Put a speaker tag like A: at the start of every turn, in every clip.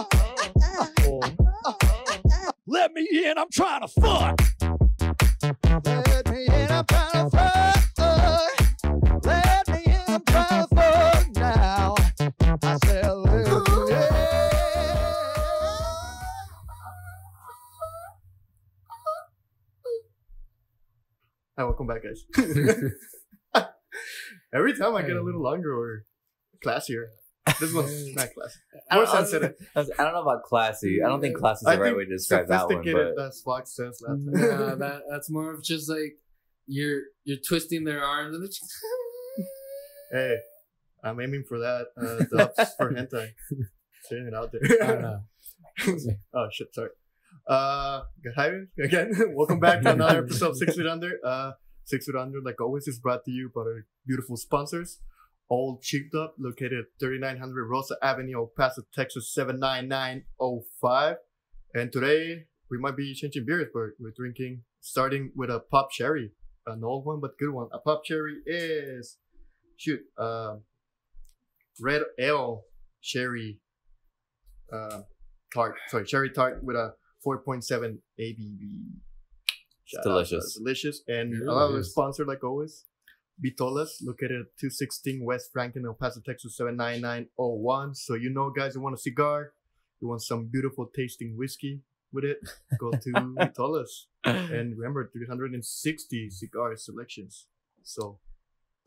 A: Oh. Let me in, I'm trying to fuck.
B: Let me in, I'm trying to fuck. Let me in, I'm trying to fuck now. I said, let me in.
C: Hi, welcome back, guys. Every time I get a little longer or classier. This one's not classy.
D: I
C: More
D: don't, I
C: sensitive.
D: I was- I don't know about classy. I don't think classy is
C: I
D: the right way to describe that one. But
C: that's Fox says last time.
E: Nah, that that's more of just like you're you're twisting their arms and it's
C: hey, I'm aiming for that. Uh, dubs for hentai. Saying it out
E: I
C: there.
E: don't know.
C: oh shit, sorry. Uh, good- hi again. Welcome back to another episode of Six Feet Under. Uh, Six Feet Under, like always, is brought to you by our beautiful sponsors. Old Sheepdog, located at 3900 Rosa Avenue, El Paso, Texas 79905. And today we might be changing beers, but we're drinking, starting with a pop cherry, an old one but good one. A pop cherry is, shoot, uh, red ale cherry uh, tart. Sorry, cherry tart with a 4.7 ABV. Shout out,
D: delicious.
C: delicious. And
E: It
C: a lot of
E: really
C: the
E: is.
C: sponsor, like always, Vitolas, located at 216 West Franklin, El Paso, Texas 79901. So you know, guys, you want a cigar, you want some beautiful tasting whiskey with it, go to Vitolas. And remember, 360 cigar selections. So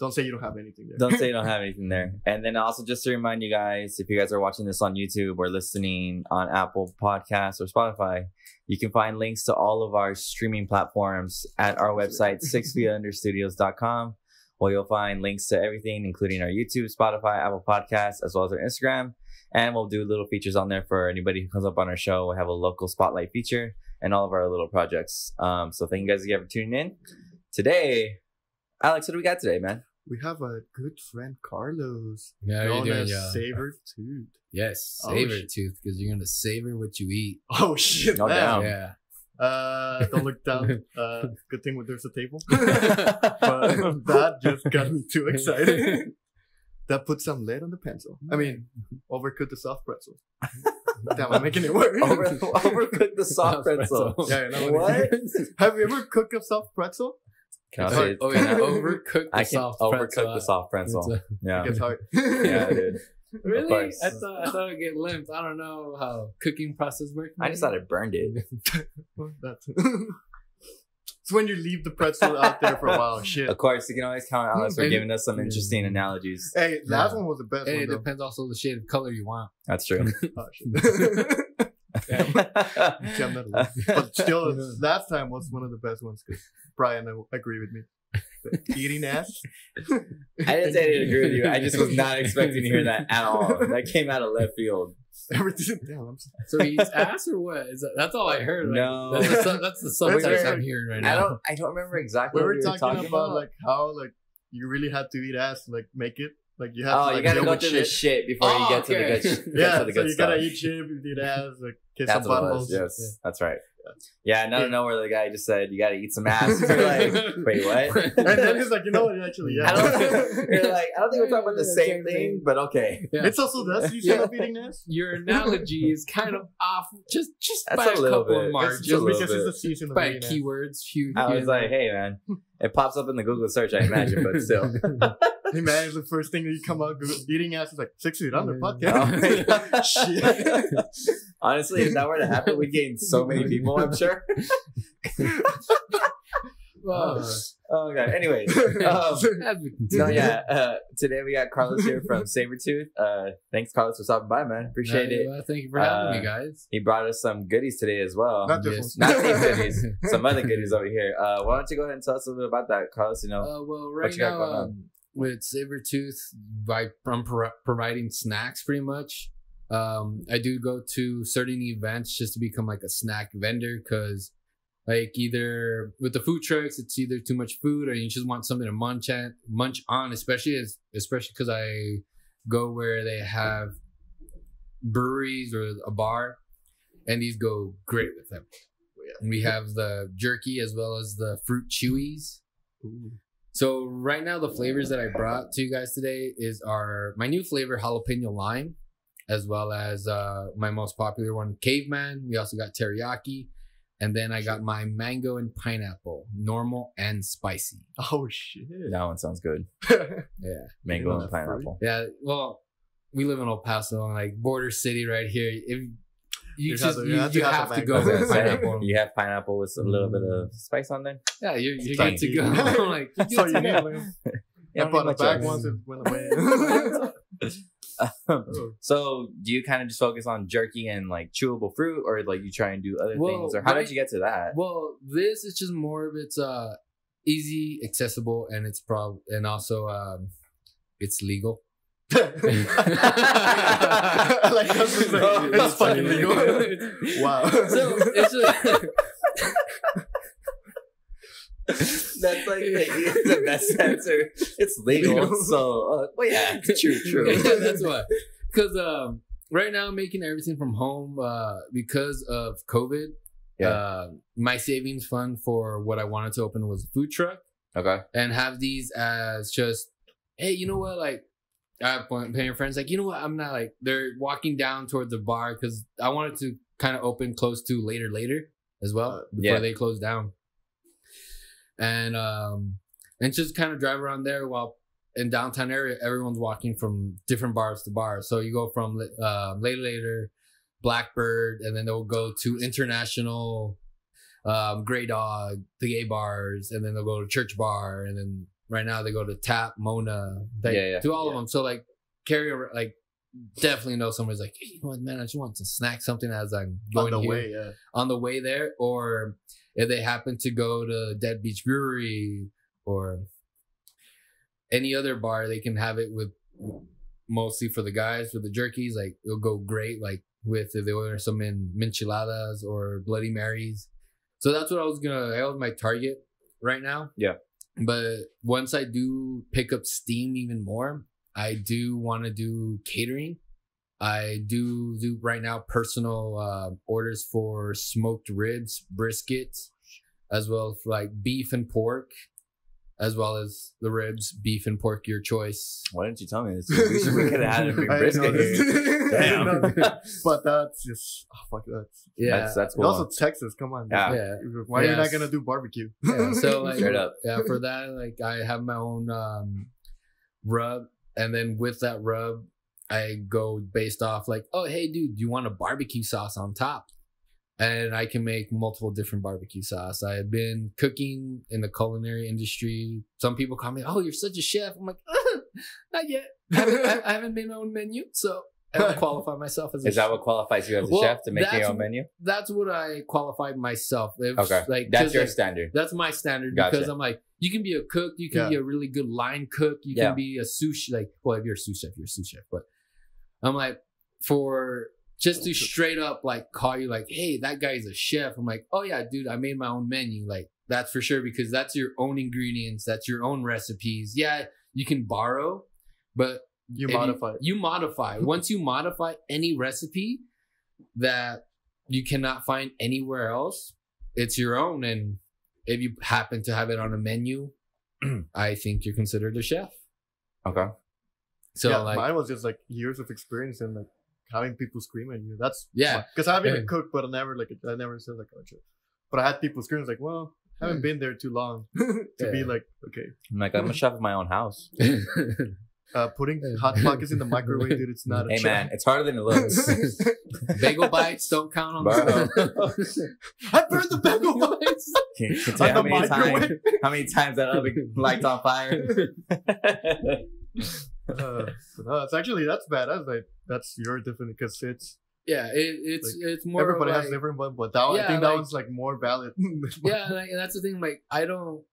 C: don't say you don't have anything there.
D: don't say you don't have anything there. And then also just to remind you guys, if you guys are watching this on YouTube or listening on Apple Podcasts or Spotify, you can find links to all of our streaming platforms at our website, sixfeetunderstudios.com, where you'll find links to everything, including our YouTube, Spotify, Apple Podcasts, as well as our Instagram. And we'll do little features on there for anybody who comes up on our show. We'll have a local spotlight feature and all of our little projects. Um, so thank you guys again for tuning in. Today, Alex, what do we got today, man?
C: We have a good friend, Carlos.
E: Yeah, how you
C: known
E: doing,
C: as
E: y'all?
C: Saber Tooth.
E: Yes,
C: Oh,
E: savor
C: shit.
E: tooth because you're gonna savor what you eat.
C: Oh shit!
D: No
C: man.
D: doubt.
E: Yeah.
C: Uh, don't look down. Uh, good thing there's a table. but that just got me too excited. that put some lead on the pencil. I mean, overcooked the soft pretzel. Damn, I'm making it work.
D: Over, overcook the soft pretzel.
C: Yeah, you know
D: What?
C: Have you ever cooked a soft pretzel?
D: Can I
C: It's
D: say
C: hard.
D: it?
E: Oh yeah, overcook the
D: I can
E: soft
D: overcook
E: pretzel.
D: the soft pretzel. Yeah.
C: It gets hard.
D: Yeah, dude.
E: Really? I thought I thought it'd get limp. I don't know how cooking process works.
D: I just thought it burned it.
C: That's it's when you leave the pretzel out there for a while. Shit.
D: Of course, you can always count on Alex for giving us some interesting analogies.
C: Hey, last
E: Yeah.
C: one was the best
E: And
C: one
E: it
C: though.
E: depends also the shade of color you want.
D: That's true.
C: Oh, shit. Damn. See, I'm not alone. But still, last time was one of the best ones because Brian uh, agree with me. But eating ass.
D: I didn't say I didn't agree with you. I just was not expecting to hear that at all. That came out of left field.
C: Damn, so-
E: So he eats ass or what? Is that, that's all I heard. Like,
D: No.
E: that's the, su- that's the subtext
C: That's
E: I'm
C: right.
E: hearing right
D: I
E: now.
D: don't. I don't remember exactly
C: we
D: what
C: were
D: you were
C: talking, about, like how like you really had to eat ass to like make it. Like you have
D: Oh,
C: to like,
D: you gotta go through
C: shit.
D: the shit before
E: Oh,
D: you get to the
E: okay.
D: good. Get
C: Yeah,
D: to the
C: so
D: good
C: you
D: stuff.
C: gotta eat shit, eat ass, like kiss
D: That's
C: some
D: what it was.
C: buttholes.
D: Yes, that's right. Yeah, no, no, where the guy just said you gotta eat some ass. You're like, wait, what?
C: And then he's like, you know what? Actually, yeah.
D: I don't. You're like, I don't think we're talking about the same thing, but okay.
E: Yeah.
C: it's also the season
E: Yeah.
C: of eating ass.
E: Your analogy is kind of off, just just
D: That's
E: by
D: a
E: a, couple
D: bit.
E: of
D: It's
E: margins,
C: Just
D: a
C: because
D: bit.
C: it's the season of
E: by keywords. Few,
D: I was
E: few-
D: like, hey man, it pops up in the Google search, I imagine, but still.
C: Hey man, the first thing that you come out Google, eating ass is like six feet under
E: Yeah.
C: podcast.
D: Oh,
C: Shit.
D: Honestly, if that were to happen, we'd gain so many people, I'm sure.
E: Well, uh,
D: Oh god. Anyways, um, so yeah, uh, today we got Carlos here from Savortooth. Uh, thanks, Carlos, for stopping by, man. Appreciate
E: Yeah,
D: it.
E: well, thank you for having
D: Uh,
E: me, guys.
D: He brought us some goodies today as well.
C: Not this
E: Yes.
D: Not these goodies, some other goodies over here. Uh, why don't you go ahead and tell us a little bit about that, Carlos? You know,
E: Uh, well,
D: what
E: right
D: you got
E: now
D: going on?
E: um, with Savortooth, by I'm pro- providing snacks pretty much. Um, I do go to certain events just to become like a snack vendor because, like, either with the food trucks, it's either too much food or you just want something to munch at, munch on. Especially as, especially because I go where they have breweries or a bar, and these go great with them. We have the jerky as well as the fruit chewies. So right now, the flavors that I brought to you guys today is our my new flavor jalapeno lime. as well as uh, my most popular one, caveman. We also got teriyaki, and then I got my mango and pineapple, normal and spicy.
C: Oh shit.
D: That one sounds good.
E: Yeah,
D: Mango and
C: that fruit?
D: pineapple.
E: yeah. Well, we live in El Paso, like border city right here. If you
C: You
E: just you,
C: you have to
E: you
C: have
E: have to go with pineapple.
D: you have pineapple with a little bit of mm. spice on there.
E: Yeah, you're, you're good to go. like, you're
C: So
E: good
C: you
E: go.
D: Yeah,
C: I bought a
D: pretty much,
C: bag once it went away. Oh.
D: so do you kind of just focus on jerky and like chewable fruit, or like you try and do other
E: Well,
D: things, or how
E: right-
D: did you get to that?
E: Well, this is just more of it's uh easy, accessible, and it's prob and also um it's legal.
C: I like how it's just like, it's fucking legal. wow.
E: So it's just,
D: That's like the, the best answer. It's legal, so uh, well, yeah, it's true, true.
E: Yeah, that's why. Because um, right now I'm making everything from home uh, because of COVID.
D: Yeah.
E: Uh, my savings fund for what I wanted to open was a food truck
D: Okay.
E: and have these as just, hey, you know what? Like, I have paying friends like, you know what? I'm not like they're walking down toward the bar because I wanted to kind of open close to later, later as well
C: Uh,
E: before
D: yeah.
E: they close down, and um, and just kind of drive around there while in downtown area, everyone's walking from different bars to bars. So you go from uh, later, later, Blackbird, and then they'll go to international, um, Grey Dog, the gay bars, and then they'll go to Church Bar, and then right now they go to Tap, Mona, they
D: Yeah, yeah.
E: do all of them. So like carry ar- like definitely know somebody's like, hey, you know what, man, I just want to snack something as I'm
C: On
E: going
C: the
E: here
C: way, yeah.
E: on the way there, or if they happen to go to Dead Beach Brewery or any other bar, they can have it with mostly for the guys with the jerkies. Like it'll go great, like with if they order some in micheladas or Bloody Marys. So that's what I was gonna. That was my target right now.
D: Yeah.
E: But once I do pick up steam even more, I do want to do catering. I do do right now personal uh, orders for smoked ribs, briskets, as well as like beef and pork, as well as the ribs, beef and pork, your choice.
D: Why didn't you tell me this? We, should, we could have had a big
C: I
D: brisket here. Damn.
C: but that's just oh fuck that.
E: Yeah,
D: That's that's
C: And
D: cool.
C: Also Texas, come on.
D: Yeah.
E: yeah.
C: Why are you not gonna do barbecue?
E: yeah. So like,
D: Straight up.
E: yeah, for that, like I have my own um, rub, and then with that rub, I go based off like, oh hey dude, do you want a barbecue sauce on top? And I can make multiple different barbecue sauce. I've been cooking in the culinary industry. Some people call me, "Oh, you're such a chef." I'm like, uh-huh, not yet. I haven't, I- I haven't made my own menu, so I don't qualify myself as a
D: Is that
E: chef.
D: what qualifies you as a
E: Well,
D: chef to make your own menu?
E: That's what I qualified myself. If,
D: Okay,
E: like
D: that's your
E: like,
D: standard.
E: that's my standard
D: Gotcha.
E: because I'm like, you can be a cook, you can
C: Yeah.
E: be a really good line cook, you
D: Yeah.
E: can be a sushi like well, if you're a sous chef, you're a sous chef. But I'm like, for just to oh, straight up like call you like, hey, that guy's a chef. I'm like, oh yeah, dude, I made my own menu. Like that's for sure because that's your own ingredients, that's your own recipes. Yeah, you can borrow, but
C: You modify it.
E: You, modify. Mm-hmm. Once you modify any recipe that you cannot find anywhere else, it's your own. And if you happen to have it on a menu, I think you're considered a chef.
D: Okay.
E: So
C: yeah,
E: like,
C: mine was just like years of experience and like having people scream at you. That's
E: Yeah.
C: because I've been
E: Yeah.
C: a cook, but I never like I never said like oh, shit. But I had people screaming like, well, I haven't been there too long to be like, okay,
D: I'm like, I'm a chef of my own house.
C: uh, putting hot pockets in the microwave, dude. It's not a
D: Hey
C: job.
D: man, it's harder than it looks.
E: bagel bites don't count on
D: Bro.
E: the
C: I burned the bagel bites.
D: Can, can tell you how many times how many times that oven lights on fire.
C: Uh, no, it's actually that's bad. That's like that's your different because it's
E: yeah, it, it's it's more
C: everybody
E: of
C: has different one, but that one, I
E: Yeah,
C: think that one's like more valid.
E: yeah, like, and that's the thing. Like, I don't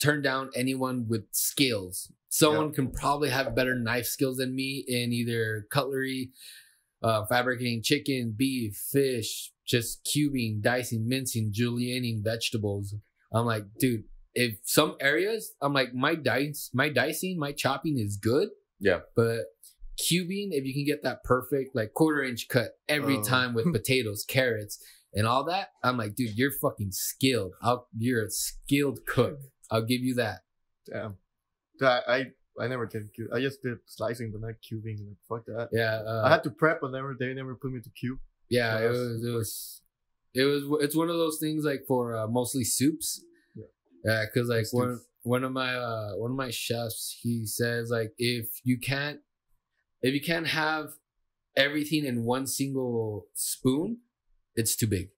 E: turn down anyone with skills. Someone can probably have better knife skills than me in either cutlery, uh, fabricating chicken, beef, fish, just cubing, dicing, mincing, julienning vegetables. I'm like, dude, if some areas, I'm like, my dice, my dicing, my chopping is good.
D: Yeah.
E: But cubing, if you can get that perfect, like quarter inch cut every
C: Oh.
E: time with potatoes, carrots, and all that, I'm like, dude, you're fucking skilled. I'll, you're a skilled cook. I'll give you that.
C: Damn. I, I I never did cube. I just did slicing, but not cubing. Like fuck that.
E: Yeah, uh,
C: I had to prep, but never they never put me to cube.
E: yeah. It
C: Yes.
E: was. It was. It was. It's one of those things like for uh, mostly soups.
C: Yeah.
E: Yeah, because like one one of my uh one of my chefs he says like if you can't if you can't have everything in one single spoon, it's too big.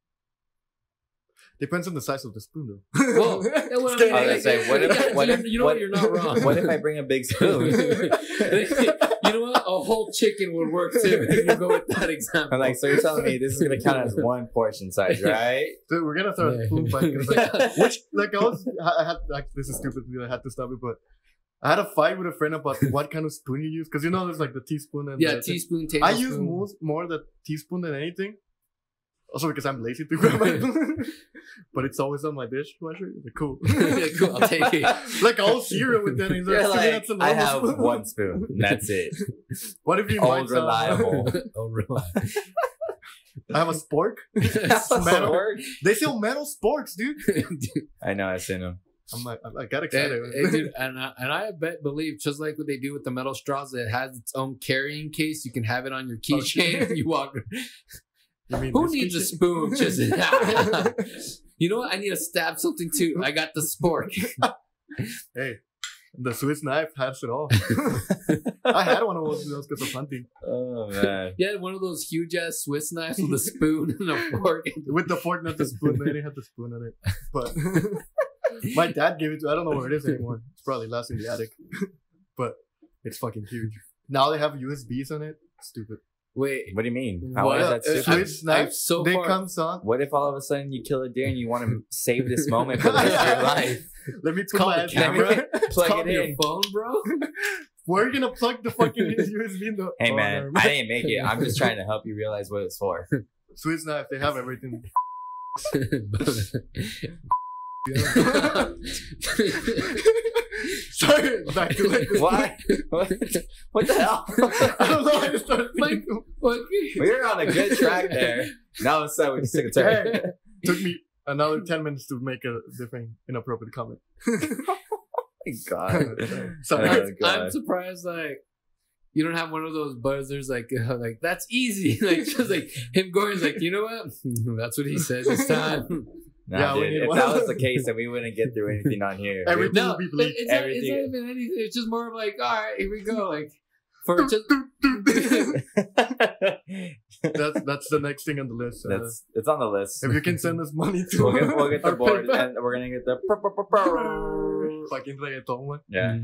C: Depends on the size of the spoon, though.
E: Well, yeah, what I
C: Skinny.
E: mean,
D: I was gonna say, what if- what
E: you,
D: if-
E: you know
D: what-
E: what? You're not wrong.
D: What if I bring a big spoon?
E: you know what? A whole chicken would work too. If you go with that example.
D: I'm like, so you're telling me this is gonna count as one portion size, right?
C: Dude, we're gonna start
E: Yeah.
C: a spoon fight. 'cause, like, which, like, I was, I had, like, this is stupid. I had to stop it, but I had a fight with a friend about what kind of spoon you use. Because you know, there's like the teaspoon and
E: yeah,
C: the,
E: teaspoon,
C: I use most, more the teaspoon than anything. Also because I'm lazy to grab my but it's always on my dishwasher. Like, cool.
E: cool, I'll take it.
C: like I'll zero with that. Like,
D: You're
C: "To me,
D: like,
C: that's
D: I have
C: spoon."
D: one spoon. That's it.
C: What if you sound-
D: reliable.
E: oh, really?
C: I have a spork.
D: Work.
C: They sell metal sporks, dude.
D: I know. I've seen them.
C: I'm like, I I got excited.
E: and dude, and I, and I bet believe just like what they do with the metal straws, it has its own carrying case. You can have it on your
C: Oh,
E: keychain.
C: shit.
E: you walk.
C: You mean
E: Who
C: this
E: needs a
C: kitchen?
E: spoon? Just you know what? I need to stab something too. I got the spork.
C: Hey, the Swiss knife has it all. I had one of those because of hunting.
D: Oh man.
E: Yeah, one of those huge ass Swiss knives with a spoon and a fork.
C: With the fork, not the spoon. They didn't have the spoon on it. But my dad gave it to I don't know where it is anymore. It's probably lost in the attic. but it's fucking huge. Now they have USBs on it. Stupid.
E: Wait,
D: What do you mean? How
E: What?
D: is that
E: Uh,
D: stupid?
C: Swiss
E: I've
C: knife,
E: so
C: they
E: far-
C: comes on.
D: What if all of a sudden you kill a deer and you want to save this moment for the rest of your life?
C: Let me put
E: called
C: my
E: the
C: hand
E: camera.
D: Plug
E: call
D: it
E: your phone, bro.
C: Where are you gonna plug the fucking USB in the
D: Hey man,
C: never
D: I didn't make it. I'm just trying to help you realize what it's for.
C: Swiss knife, they have everything. To like this.
D: Why? What, what the hell?
C: I don't know. I just started
E: Like-
C: thinking.
D: we were on a good track there. Now all of a sudden we just took a turn.
C: Hey, took me another ten minutes to make a different inappropriate comment.
D: oh my God.
C: Sorry.
D: Oh,
E: I'm,
D: God.
E: I'm surprised, like you don't have one of those buzzers, like uh, like that's easy, like just like him going, like you know what, that's what he said this time.
D: Nah,
C: Yeah,
D: dude, if
C: one.
D: that was the case, then we wouldn't get through anything on here.
C: Everything
E: no,
C: will be
E: it-
C: bleak.
E: it's, not, it's not
D: Everything.
E: even anything. It's just more of like, all right, here we go, like for just.
C: that's that's the next thing on the list. Uh,
D: That's it's on the list.
C: if you can send us money to
D: We'll get, we'll get the
C: our
D: board
C: PayPal.
D: and we're gonna get the.
C: fucking reggaeton one.
D: Yeah.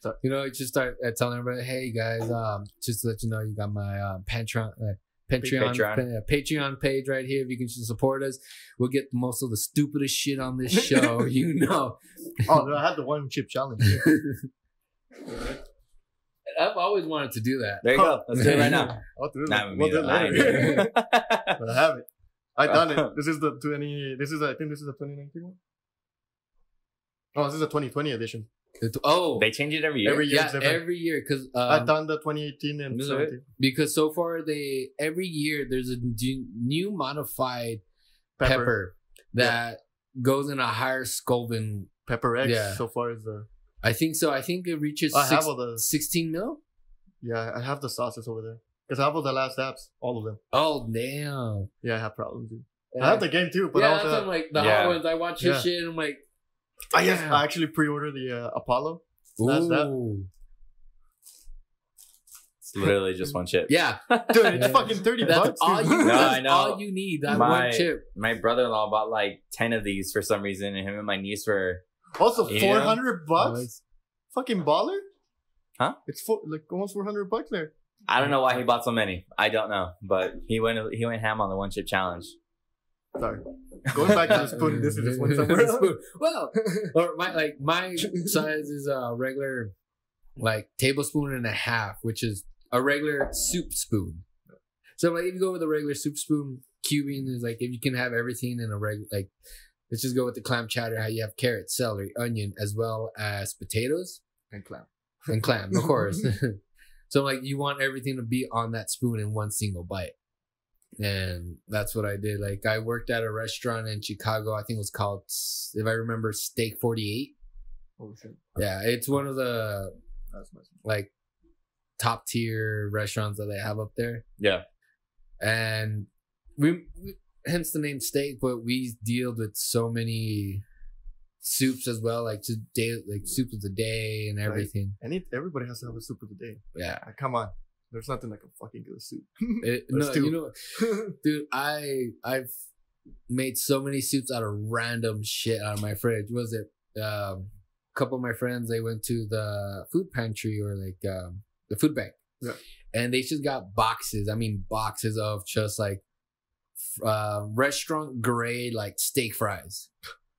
C: So-
E: You know, just start uh, telling everybody, hey guys, um, just to let you know, you got my um, Patreon, uh, Patreon,
D: Patreon.
E: pa- Patreon page right here. If you can support us, we'll get most of the stupidest shit on this show. you know,
C: Oh, no, I had the one chip challenge.
E: I've always wanted to do that.
D: There you go. Let's do it right now.
C: I'll do it.
D: Not with
C: We'll
D: me,
C: do it.
D: I ain't
C: later.
D: it.
C: But I have it. I done it. This is the twenty. This is I think this is the twenty nineteen one. Oh, this is the twenty twenty edition.
E: It- oh,
D: They change it every year.
C: Every year
E: yeah, every year because
C: I
E: um,
C: done the twenty eighteen and
D: Is
C: seventeen.
E: because so far they every year there's a new modified
C: Pepper.
E: pepper, that goes in a higher Scoville.
C: Pepper X.
E: Yeah.
C: So far is the.
E: I think so. I think it reaches
C: I
E: six,
C: have all the.
E: 16 mil.
C: Yeah, I have the sauces over there. Because I have all the last apps, all of them.
E: Oh damn!
C: Yeah, I have problems. Dude. I have the game too, but
E: yeah,
C: I
E: that's
C: also.
E: what I'm like the
D: Yeah.
E: hot ones. I watch his
C: Yeah.
E: shit and I'm like,
C: I, yes, I actually pre-ordered the uh, Apollo. That's that.
D: It's literally just one chip.
E: yeah.
C: Dude, it's
E: Yeah.
C: fucking thirty
E: That's
C: bucks.
E: all
C: dude.
E: you.
D: No,
E: that's
D: I know.
E: all you need. That
D: My-
E: one chip.
D: My brother-in-law bought like ten of these for some reason, and him and my niece were.
C: also,
D: Yeah.
C: four hundred bucks. Fucking baller.
D: Huh?
C: It's four, like almost four hundred bucks there.
D: I don't know why he bought so many. I don't know, but he went he went ham on the one chip challenge.
C: Sorry. Going back to the spoon, this is just one somewhere.
E: Spoon. Well, or my like my size is a regular, like tablespoon and a half, which is a regular soup spoon. So like if you go with a regular soup spoon, cubing is like if you can have everything in a regular like. Let's just go with the clam chowder. How you have carrot, celery, onion, as well as potatoes
C: And clown.
E: and clam, of course. so like you want everything to be on that spoon in one single bite. And that's what I did. Like I worked at a restaurant in Chicago. I think it was called, if I remember, Steak Forty Eight.
C: Oh shit.
E: Yeah, it's one of the like top tier restaurants that they have up there.
D: Yeah.
E: And we, we hence the name steak, but we dealt with so many soups as well, like just day like soup of the day and
C: Right.
E: everything.
C: Any everybody has to have a soup of the day.
E: Yeah.
C: Like, come on. There's nothing like a fucking good soup.
E: It, no, you know, dude, I I've made so many soups out of random shit out of my fridge. Was it um, a couple of my friends? They went to the food pantry or like um, the food bank,
C: Yeah.
E: and they just got boxes. I mean, boxes of just like uh, restaurant grade like steak fries,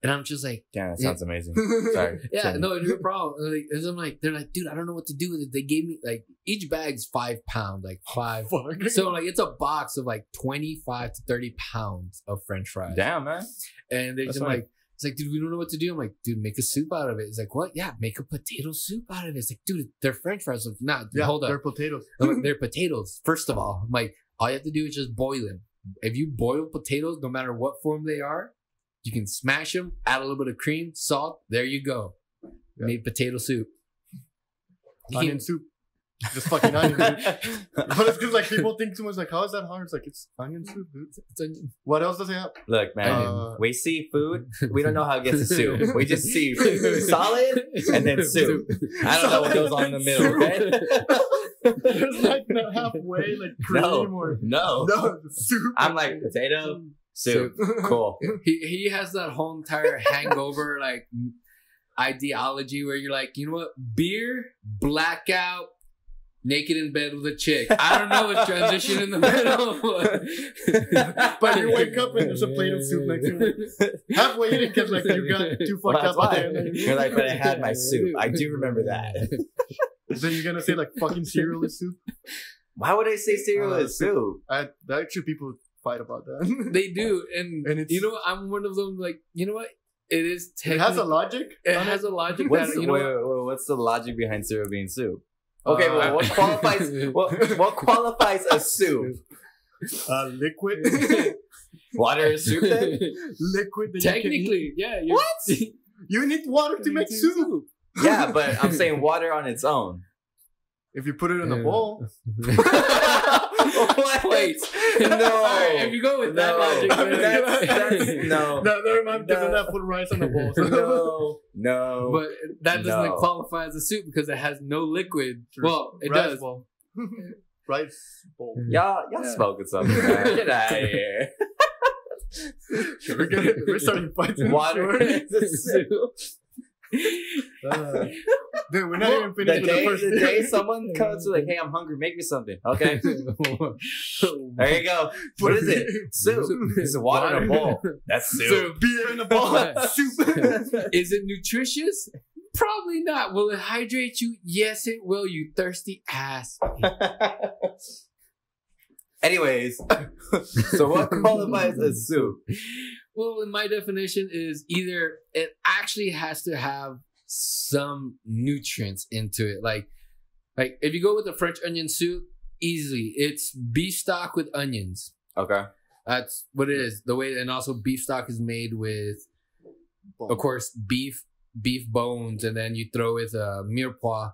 E: and I'm just like.
D: Damn, that
E: Yeah.
D: sounds amazing. Sorry.
E: Yeah, no, no problem. Like, and I'm like, they're like, dude, I don't know what to do with it. They gave me like each bag's five pounds, like oh, five
C: Fuck.
E: so like it's a box of like 25 to 30 pounds of french fries.
D: Damn, man.
E: And they're
D: That's
E: just like, it's like, dude, we don't know what to do. I'm like, dude, make a soup out of it. It's like, what? Yeah, make a potato soup out of it. It's like, dude, they're french fries. I'm like, nah,
C: yeah,
E: hold up.
C: they're
E: potatoes. Like, they're potatoes. First of all, I'm like, all you have to do is just boil them. If you boil potatoes, no matter what form they are, you can smash them, add a little bit of cream, salt. There you go.
C: Yeah.
E: Made potato soup. You
C: onion
E: can-
C: soup. Just fucking onion, dude. But it's because like people think too much. Like, how is that hard? It's like it's onion soup, dude.
E: it's onion.
C: What else does it have?
D: Look, man.
C: Uh,
D: we see food. We don't know how it gets to soup. We just see food, solid and then soup. I don't know what goes on in the middle. Okay?
C: There's like not halfway, like cream
D: No.
C: or
D: No.
C: no soup.
D: I'm like potato soup. Cool.
E: he he has that whole entire hangover like ideology where you're like, you know what, beer, blackout, naked in bed with a chick. I don't know what transition in the middle.
C: But you wake up and there's a plate of soup next to you. Halfway in, because like you got too
D: Well,
C: fucked
D: that's
C: up.
D: why. You're like, but I had my soup. I do remember that.
C: then you're gonna say like fucking cereal is soup.
D: Why would I say cereal
C: Uh,
D: is soup?
C: I actually people fight about that.
E: They do, and,
C: And it's-
E: you know. I'm one of them. Like, you know what? It is.
C: it has a logic.
E: It has a logic.
D: What's,
E: that, you know,
D: wait,
E: what?
D: wait, wait, what's the logic behind cereal being soup? Okay,
C: Uh,
D: well, what qualifies what, what qualifies a soup?
C: uh, liquid,
D: Water is soup then?
C: liquid. That you.
E: Technically, yeah. You're,
D: What?
C: you need water to make soup.
D: Yeah, but I'm saying water on its own.
C: If you put it in a
E: Yeah.
C: bowl,
D: what?
E: Wait.
D: No.
E: Alright, if you go with that
D: No.
E: logic, then-
D: That's- that's- no.
C: no, never mind. Because then
D: No.
C: I put rice in the bowl. So.
D: no, no.
E: But that doesn't
D: No.
E: qualify as a soup because it has no liquid. Well, it
C: rice
E: does.
C: bowl. rice bowl.
D: y'all, y'all
E: Yeah.
D: smoking something. Man. Get out of here.
C: We're, gonna, we're starting fights. in
D: Water
C: short.
D: is a soup.
C: Uh, dude, we're not even
D: The
C: finished with
D: day,
C: the first
D: the day someone comes to like, hey, I'm hungry, make me something. Okay, there you go. What is it? Soup. It's water in a bowl. That's soup.
E: So,
C: Beer in a bowl. Soup.
E: is it nutritious? Probably not. Will it hydrate you? Yes, it will. You thirsty ass.
D: Anyways, so what qualifies as soup?
E: Well, in my definition is either it actually has to have some nutrients into it. Like, like if you go with a French onion soup, easily it's beef stock with onions.
D: Okay.
E: That's what it is. The way, and also beef stock is made with, of course, beef beef bones, and then you throw with a mirepoix,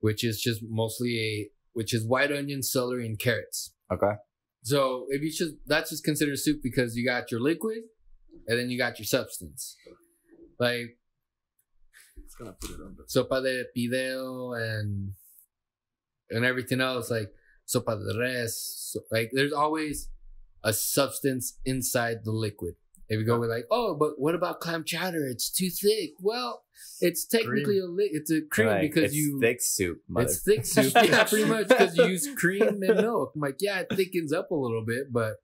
E: which is just mostly a which is white onion, celery, and carrots.
D: Okay.
E: So if you just that's just considered soup because you got your liquid, and then you got your substance, like
C: It's gonna put it on the
E: sopa de fideo and and everything else, like sopa de res. So, like there's always a substance inside the liquid. If you go with like, oh, but what about clam chowder? It's too thick. Well, it's technically a li- it's a cream
D: Like,
E: because
D: it's
E: you
D: thick soup. Mother.
E: it's thick soup. yeah, pretty much because you use cream and milk. I'm like, yeah, it thickens up a little bit, but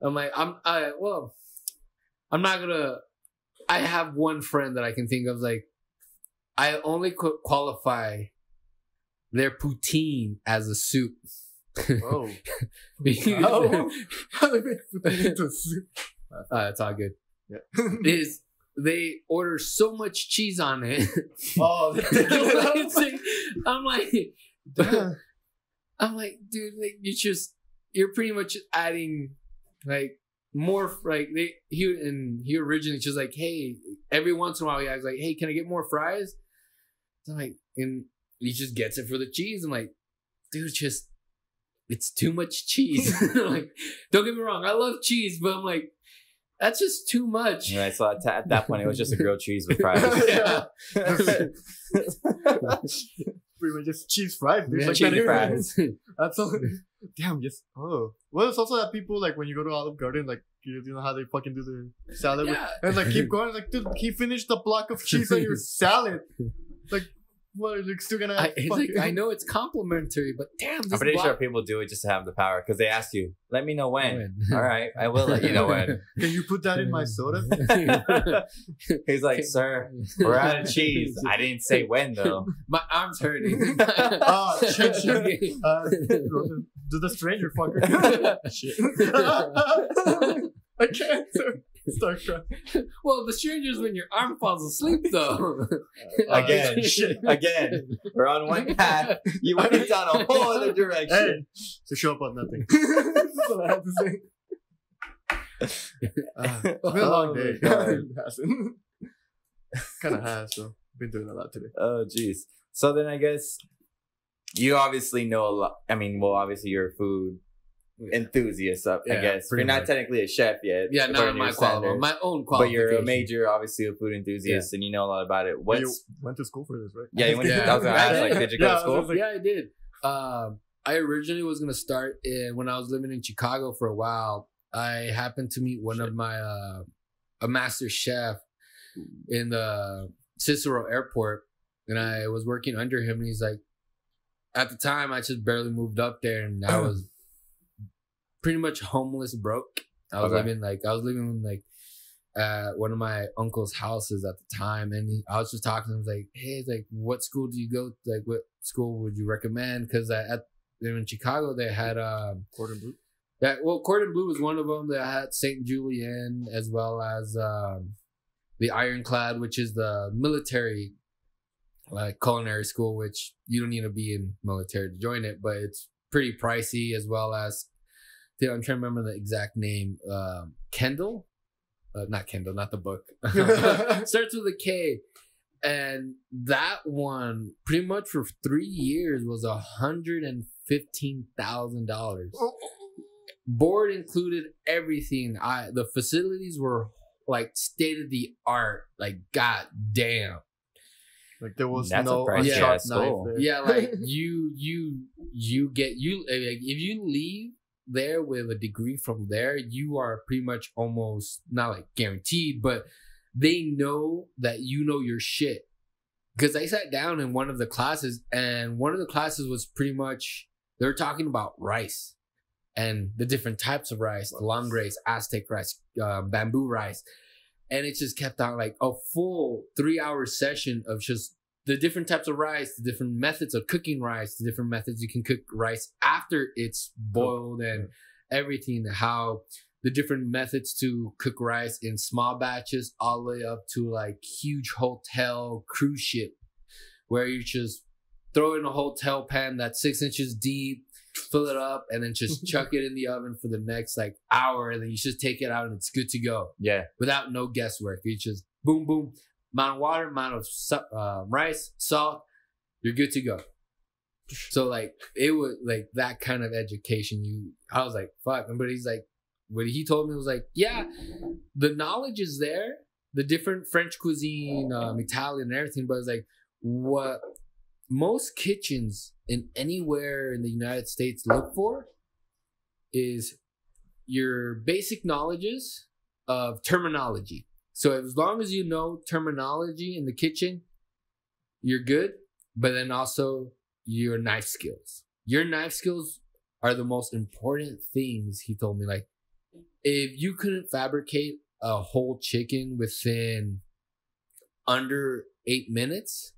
E: I'm like, I'm I well, I'm not gonna. I have one friend that I can think of like, I only could qualify their poutine as a soup.
C: Oh. Oh. How they make potato into soup?
E: Uh, it's all good.
C: Yeah.
E: Is they order so much cheese on it.
C: oh, they take it out.
E: It's like- I'm like, I'm like, dude, like you just you're pretty much adding like more like they he and he originally just like, hey, every once in a while he acts like, hey, can I get more fries? So I'm like, and he just gets it for the cheese. I'm like, dude, just it's too much cheese. like, don't get me wrong, I love cheese, but I'm like, that's just too much.
D: Right, so at, at that point, it was just a grilled cheese with fries.
E: Yeah.
C: Pretty much just cheese fries. dude.
E: Yeah,
C: Like,
D: cheese fries.
C: That's all. Damn, yes. oh. Well, it's also that people like when you go to Olive Garden, like you, you know how they fucking do the salad, with-
E: Yeah.
C: and like keep going. Like, dude, he finished the block of cheese on your salad. Like, what? You're still gonna?
E: I, it's like, I know it's complimentary, but damn, this
D: I'm pretty
E: block-
D: sure people do it just to have the power because they ask you, "Let me know when."
E: When?
D: All right, I will let you know when.
C: Can you put that in my soda?
D: He's like, "Sir, we're out of cheese." I didn't say when though.
E: My arm's hurting.
C: Ah, shit, shit. Uh, do the stranger fucker. I can't. Start crying.
E: well, the stranger's when your arm falls asleep, though.
D: Again, again, we're on one path. You went down a whole other
C: Hey,
D: direction.
C: to show up on nothing. That's what I have to say. Uh, it's been a long
D: Oh
C: day.
D: my God.
C: it hasn't. kind of has, so been doing a lot today.
D: Oh, jeez. So then I guess you obviously know a lot. I mean, well, obviously you're a food enthusiast. Up, I guess you're not
E: much.
D: technically a chef yet.
E: yeah, not
D: according
E: on
D: to
E: my
D: your standards,
E: my own
D: quality.
E: But
D: you're a major, obviously, a food enthusiast, and you know a lot about it.
C: You
D: What's
C: went to school for this, right?
D: yeah? You went.
E: Yeah.
D: I was gonna ask, like, did you go
C: Yeah,
D: to school?
C: just like-
E: yeah, I did. Um, I originally was gonna start in, when I was living in Chicago for a while. I happened to meet one of my uh, a master chef in the Cicero Airport, and I was working under him. And he's like, at the time, I just barely moved up there, and I was pretty much homeless, broke. I was
D: Okay.
E: living like I was living in like at one of my uncle's houses at the time, and he, I was just talking to him like, "Hey, like, what school do you go? To? Like, what school would you recommend?" Because at in Chicago they had um
C: Gordon Blue.
E: that well, Cordon Bleu was one of them. That had Saint Julian as well as um the Ironclad, which is the military like culinary school, which you don't need to be in military to join it, but it's pretty pricey as well as. Yeah, I'm trying to remember the exact name. Um, Kendall, uh, not Kendall, not the book. Starts with a K, and that one pretty much for three years was a hundred and fifteen thousand dollars. Board included everything. I the facilities were like state of the art. Like god damn.
C: Like there was
D: That's
C: no
D: pricey
C: unsharp
D: ass
C: knife there.
E: Yeah, like you you you get you like if you leave there with a degree from there, you are pretty much almost not like guaranteed, but they know that you know your shit. Because I sat down in one of the classes, and one of the classes was pretty much they're talking about rice and the different types of rice, the long rice, Aztec rice, uh, bamboo rice, and it just kept on like a full three hour session of just the different types of rice, the different methods of cooking rice, the different methods you can cook rice after it's boiled and everything, how the different methods to cook rice in small batches all the way up to like huge hotel cruise ship where you just throw in a hotel pan that's six inches deep, fill it up, and then just chuck it in the oven for the next like hour, and then you just take it out and it's good to go
D: Yeah,
E: without no guesswork. You just boom, boom, amount of water, amount of uh, rice, salt, you're good to go. So like it was like that kind of education. You, I was like, fuck. But he's like, what he told me was like, yeah, the knowledge is there, the different French cuisine, um, Italian, and everything. But it's like what most kitchens in anywhere in the United States look for is your basic knowledges of terminology. So as long as you know terminology in the kitchen, you're good. But then also your knife skills. Your knife skills are the most important things. He told me like, if you couldn't fabricate a whole chicken within under eight minutes,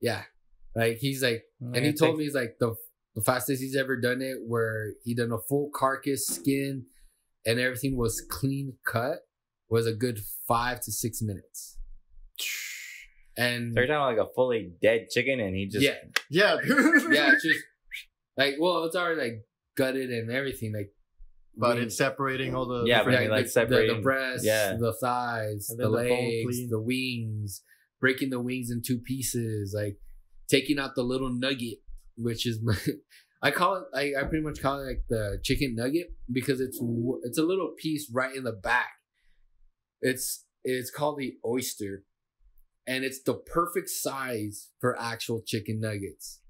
E: yeah, like he's like, and he told me he's like the the fastest he's ever done it, where he done a full carcass skin and everything was clean cut, was a good five to six minutes. And
D: So you're talking like a fully dead chicken, and he just
E: yeah,
C: Yeah.
E: yeah, just like well, it's already like gutted and everything, like
C: but
E: wing-
C: it's separating all the
D: Yeah,
C: different-
D: but like,
E: the,
D: separating-
E: the breasts,
D: yeah.
E: the thighs, the
C: the
E: legs, the wings, breaking the wings in two pieces, like taking out the little nugget, which is my, I call it I, I pretty much call it like the chicken nugget because it's it's a little piece right in the back. It's it's called the oyster, and it's the perfect size for actual chicken nuggets.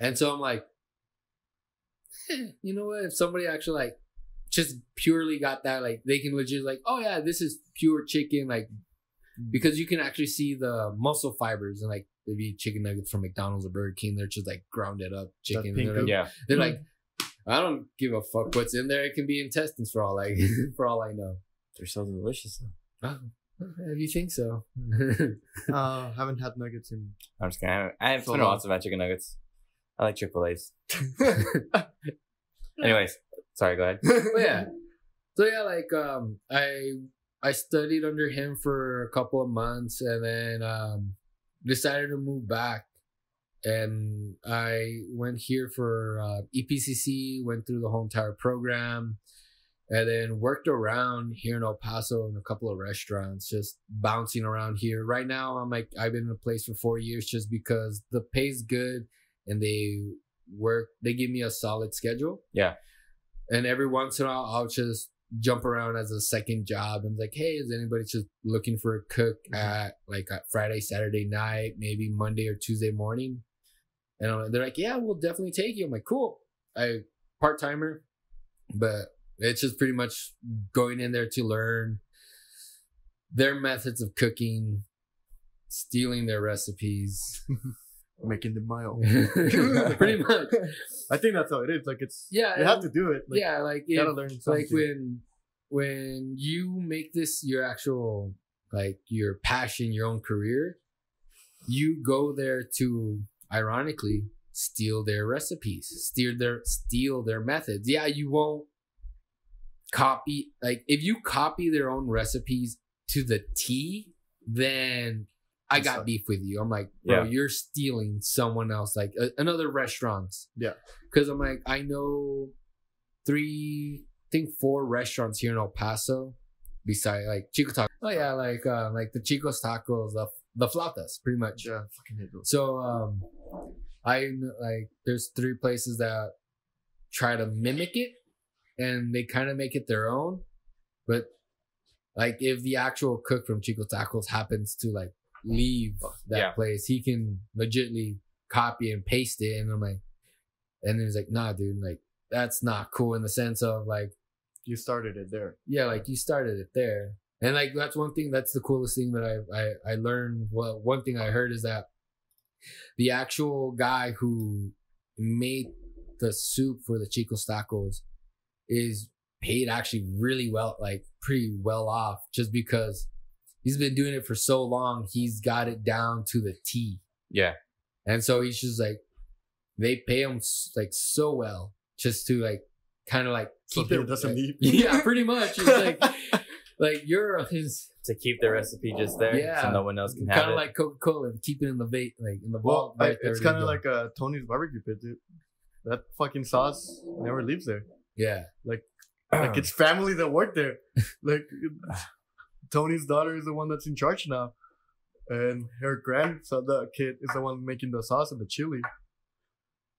E: And so I'm like, eh, you know what? If somebody actually like just purely got that, like they can legit like, oh yeah, this is pure chicken, like because you can actually see the muscle fibers and like if you chicken nuggets from McDonald's or Burger King, they're just like grounded up chicken. They're like,
D: Yeah.
E: they're like, I don't give a fuck what's in there. It can be intestines for all like for all I know.
D: They're so delicious. though.
E: Oh, if you think so.
C: Uh, haven't had nuggets in.
D: I'm just kidding. I haven't- I have
C: So
D: been a
C: long.
D: while since I've had chicken nuggets. I like Triple A's. Anyways, sorry. Go ahead.
E: but yeah. So yeah, like um I I studied under him for a couple of months and then um decided to move back. And I went here for uh, EPCC, went through the whole entire program, and then worked around here in El Paso in a couple of restaurants, just bouncing around here. Right now, I'm like I've been in a place for four years just because the pay's good and they work. They give me a solid schedule Yeah, and every once in a while I'll just jump around as a second job and like, hey, is anybody just looking for a cook mm-hmm. at like at Friday, Saturday night, maybe Monday or Tuesday morning? And I'm, they're like, yeah, we'll definitely take you. I'm like, cool. I part timer, but it's just pretty much going in there to learn their methods of cooking, stealing their recipes.
C: Making them my own.
E: pretty much.
C: I think that's how it is. Like it's
E: Yeah.
C: you have to do it. Like,
E: yeah, like
C: you gotta learn something.
E: like when when you make this your actual like your passion your own career you go there to ironically steal their recipes steal their steal their methods yeah you won't copy like if you copy their own recipes to the t then i got beef with you i'm like bro
D: Yeah.
E: you're stealing someone else like another restaurants
C: Yeah.
E: because i'm like i know three I think four restaurants here in El Paso, beside like Chico Tacos. Oh yeah, like uh, like the Chico's Tacos, the the flautas, pretty much.
C: yeah, fucking hate those.
E: So um, I like there's three places that try to mimic it, and they kind of make it their own. But like if the actual cook from Chico Tacos happens to like leave oh, that
D: Yeah.
E: place, he can legitly copy and paste it, and I'm like, and then he's like, nah, dude, like that's not cool in the sense of like
C: You started it there.
E: yeah, like you started it there. And like that's one thing that's the coolest thing that I I, I learned. Well, one thing I heard is that the actual guy who made the soup for the Chico tacos is paid actually really well, like pretty well off, just because he's been doing it for so long. He's got it down to the T,
D: Yeah.
E: and so he's just like they pay him like so well just to like kind of like keep
C: he
E: it
C: doesn't
E: like-
C: leave.
E: yeah, pretty much. It's like like you're his
D: To keep the recipe just there,
E: Yeah.
D: so no one else can have
E: kind
D: it.
E: of like Coca Cola and keep it in the vape, like in the
C: Well,
E: vault.
C: I,
E: right there
C: it's kind of like a Tony's barbecue pit, dude. That fucking sauce never leaves there.
E: Yeah,
C: Like like it's family that work there. like Tony's daughter is the one that's in charge now, and her grandson, the kid, is the one making the sauce and the chili.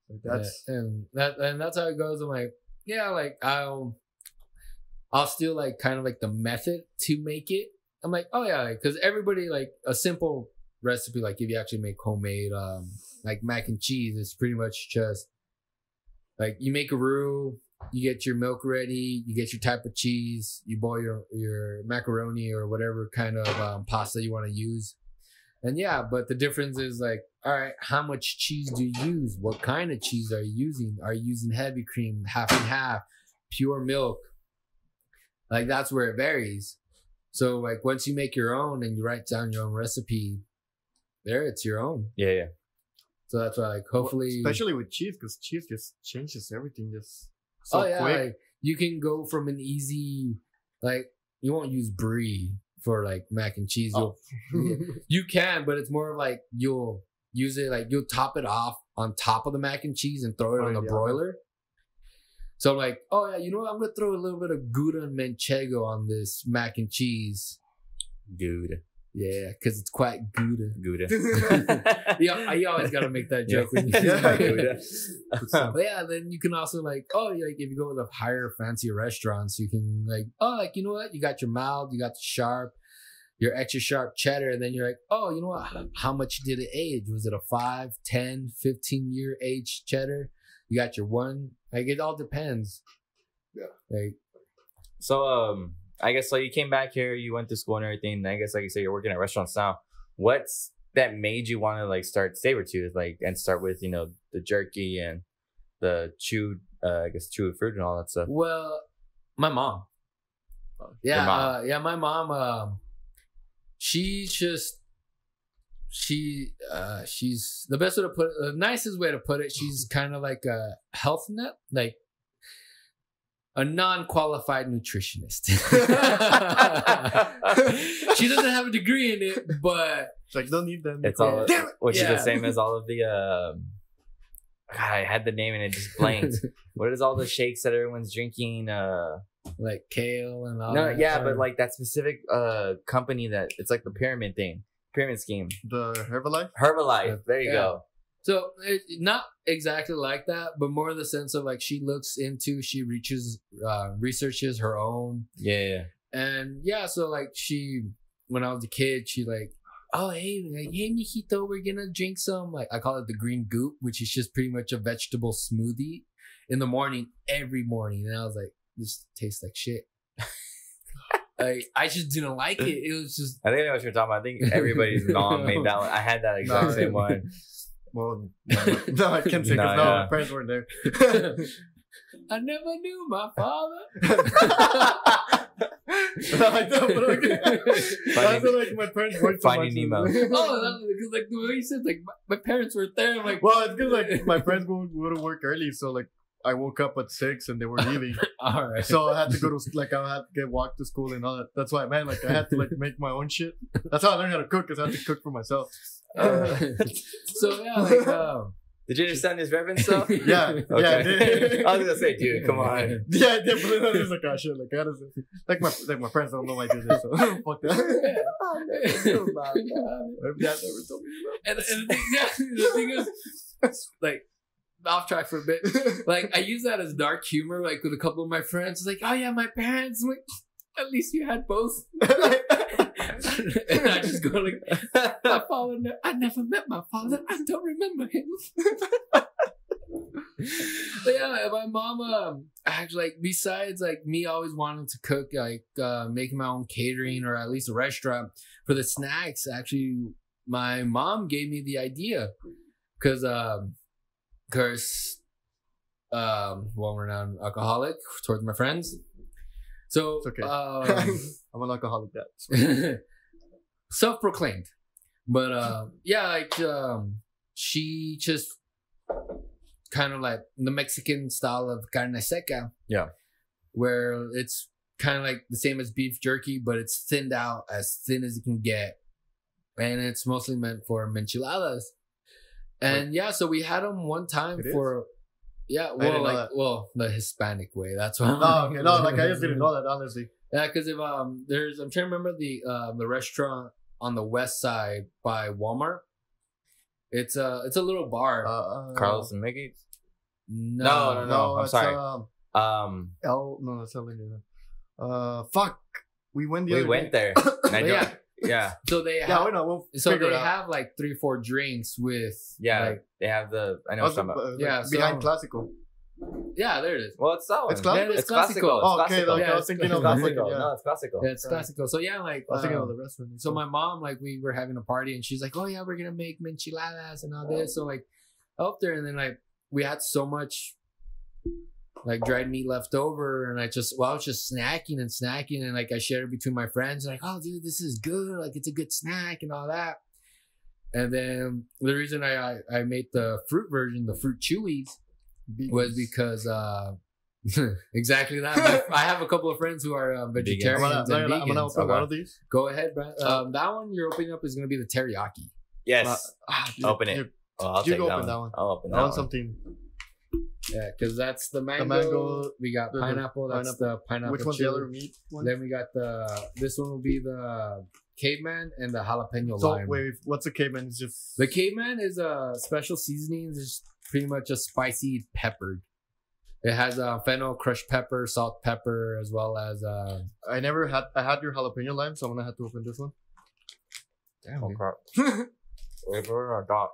C: Like that's
E: yeah. and that and that's how it goes. I'm like, yeah, like I'll I'll still like kind of like the method to make it. I'm like, oh yeah, because everybody like a simple recipe, like if you actually make homemade, um, like mac and cheese, it's pretty much just like you make a roux, you get your milk ready, you get your type of cheese, you boil your your macaroni or whatever kind of um, pasta you want to use, and yeah, but the difference is like, all right, how much cheese do you use? What kind of cheese are you using? Are you using heavy cream, half and half, pure milk? Like that's where it varies. So like once you make your own and you write down your own recipe, there it's your own.
D: yeah, yeah.
E: So that's why like
C: well,
E: hopefully
C: especially with cheese, because cheese just changes everything just so
E: oh yeah,
C: quick.
E: like you can go from an easy like you won't use brie for like mac and cheese.
C: Oh.
E: You can, but it's more like you'll use it like you'll top it off on top of the mac and cheese and throw it
C: Oh,
E: on the
C: yeah.
E: broiler. So I'm like, oh yeah, you know what? I'm gonna throw a little bit of Gouda and Manchego on this mac and cheese.
D: Dude.
E: Yeah, because it's quite Gouda.
D: Gouda.
E: Yeah, you always gotta make that joke when you
C: Yeah.
D: Gouda.
E: But yeah, then you can also like, oh, like if you go to the higher, fancier restaurants, you can like, oh, like you know what? You got your mild, you got the sharp, your extra sharp cheddar, and then you're like, oh, you know what? How- How much did it age? Was it a 5, 10, 15 year age cheddar? You got your one. Like it all depends.
C: Yeah.
E: Like
D: So um I guess so you came back here, you went to school and everything. and I guess like you say you're working at restaurants now. What's that made you want to like start Savortooth like and start with, you know, the jerky and the chewed uh I guess chewed fruit and all that stuff.
E: Well, my mom. Yeah,
D: mom.
E: Uh, yeah, my mom. Um, she's just she uh she's the best way to put it, the nicest way to put it. She's kind of like a health nut, like a non-qualified nutritionist. she doesn't have a degree in it, but
C: It's like don't need them.
D: It's all
E: Damn it.
D: which is the same as all of the um God, I had the name and it just blanked. what is all the shakes that everyone's drinking? Uh
E: like kale and all.
D: no,
E: that
D: yeah,
E: stuff.
D: but like that specific uh company that it's like the pyramid thing, pyramid scheme.
C: the Herbalife.
D: Herbalife. There you
E: Yeah.
D: go.
E: So it, not exactly like that, but more in the sense of like she looks into, she reaches, uh, researches her own,
D: Yeah, yeah.
E: and yeah. So like she, when I was a kid, she like, oh hey, like, hey mijito, we're gonna drink some like I call it the green goop, which is just pretty much a vegetable smoothie in the morning every morning, and I was like, this tastes like shit. like I just didn't like it. It was just
D: I think I know what you're talking about. I think everybody's mom made that one. I had that exact same one.
C: Well, no, no, I can't say because
D: No,
C: no,
D: yeah.
C: my parents weren't there.
E: I never knew my father.
C: like that, but okay. I like my parents worked so
D: Finding. Nemo.
E: Oh, because like the way you said, like my, my parents were there. I'm like,
C: Well, it's because like my friends would, would work early, so like I woke up at six and they were leaving,
E: all right.
C: so I had to go to like I had to get walk to school and all that. That's why I meant like I had to like make my own shit. That's how I learned how to cook, because I had to cook for myself.
E: Uh, so yeah, like um,
D: Did you understand this reference though?
C: Yeah, yeah, I
D: Okay.
C: did.
D: I was gonna say, dude, come on.
C: Yeah, definitely. did, I was like, oh shit, like I had to, like my like my friends don't know I did this, so fuck that. My dad never told me
E: and, and the, thing, yeah, the thing is, like off track for a bit. Like I use that as dark humor, like with a couple of my friends. It's like, oh yeah, my parents. I'm like, at least you had both. and I just go like, my father. Ne- I never met my father. I don't remember him. but yeah, my mom. Um, actually, like besides like me always wanting to cook, like uh, making my own catering or at least a restaurant for the snacks. Actually, my mom gave me the idea because, um, curse, um, well-renowned alcoholic towards my friends. So,
C: It's okay.
E: um,
C: I'm an alcoholic dad.
E: Self-proclaimed but uh yeah like um she just kind of like the mexican style of carne seca
D: Yeah.
E: where it's kind of like the same as beef jerky but it's thinned out as thin as it can get and it's mostly meant for enchiladas and yeah so we had them one time
C: It is?
E: for yeah well like
C: that.
E: well the hispanic way that's why
C: Oh, okay. No, like I just didn't know that honestly.
E: Yeah, because if um, there's I'm trying to remember the um the restaurant on the west side by Walmart. It's a it's a little bar.
C: Uh, uh,
D: Carlos and Mickey.
E: no,
D: no, no, no. I'm sorry.
C: Um,
D: Um,
C: L. No, that's not Linda. Uh, fuck. We went the
D: we
C: other
D: went
C: day.
D: there. And I
E: But
D: don't-
E: yeah,
D: yeah,
E: so they
C: Yeah,
E: have,
C: we know. We'll
E: so
C: figure
E: they
C: it out.
E: have like three four drinks with
D: yeah.
E: like,
D: they have the. I know some
C: Also,
D: you're talking about.
C: uh, like,
E: Yeah,
C: behind
E: so-
C: classical.
E: Yeah there it is.
D: Well, it's that one.
C: It's classical?
E: Yeah, it's classical.
D: It's
C: Oh, okay,
D: classical.
C: like,
E: Yeah,
C: I was thinking of
D: classical.
C: Yeah.
D: No, it's classical.
E: Yeah, it's classical. So yeah, like
C: I was thinking
E: um,
C: of the restaurant.
E: So my mom, like, we were having a party, and she's like, "Oh yeah, we're gonna make enchiladas and all this." So like, up there, and then like we had so much like dried meat left over, and I just well, I was just snacking and snacking, and like I shared it between my friends, like, "Oh dude, this is good. Like it's a good snack and all that." And then the reason I I, I made the fruit version, the fruit chewies, was because uh exactly that. My- I have a couple of friends who are uh,
C: I'm
E: vegetarians
C: gonna,
E: and
C: I'm gonna, I'm gonna
E: vegans.
C: one of these.
E: Go ahead, Brad. Um, that one you're opening up is going to be the teriyaki.
D: Yes.
C: Ah, dude,
D: Open it.
C: dude,
D: Oh, I'll
C: you
D: take
C: go
D: that
C: open
D: one.
C: that one.
D: I'll open
C: I
D: that
C: want
D: one.
C: something.
E: Yeah, because that's the mango.
C: mango,
E: we got
C: the- the
E: pineapple. That's the pineapple.
C: Which one's
E: chili.
C: the other meat one?
E: Then we got the. This one will be the caveman and the jalapeno
C: So
E: lime.
C: wait, what's a caveman? It's just
E: The caveman is a special seasoning. It's pretty much a spicy pepper. It has uh, fennel, crushed pepper, salt pepper, as well as uh,
C: I never had. I had your jalapeno lime, so I'm gonna have to open this one. Damn.
D: Oh, crap. Wait for a dot.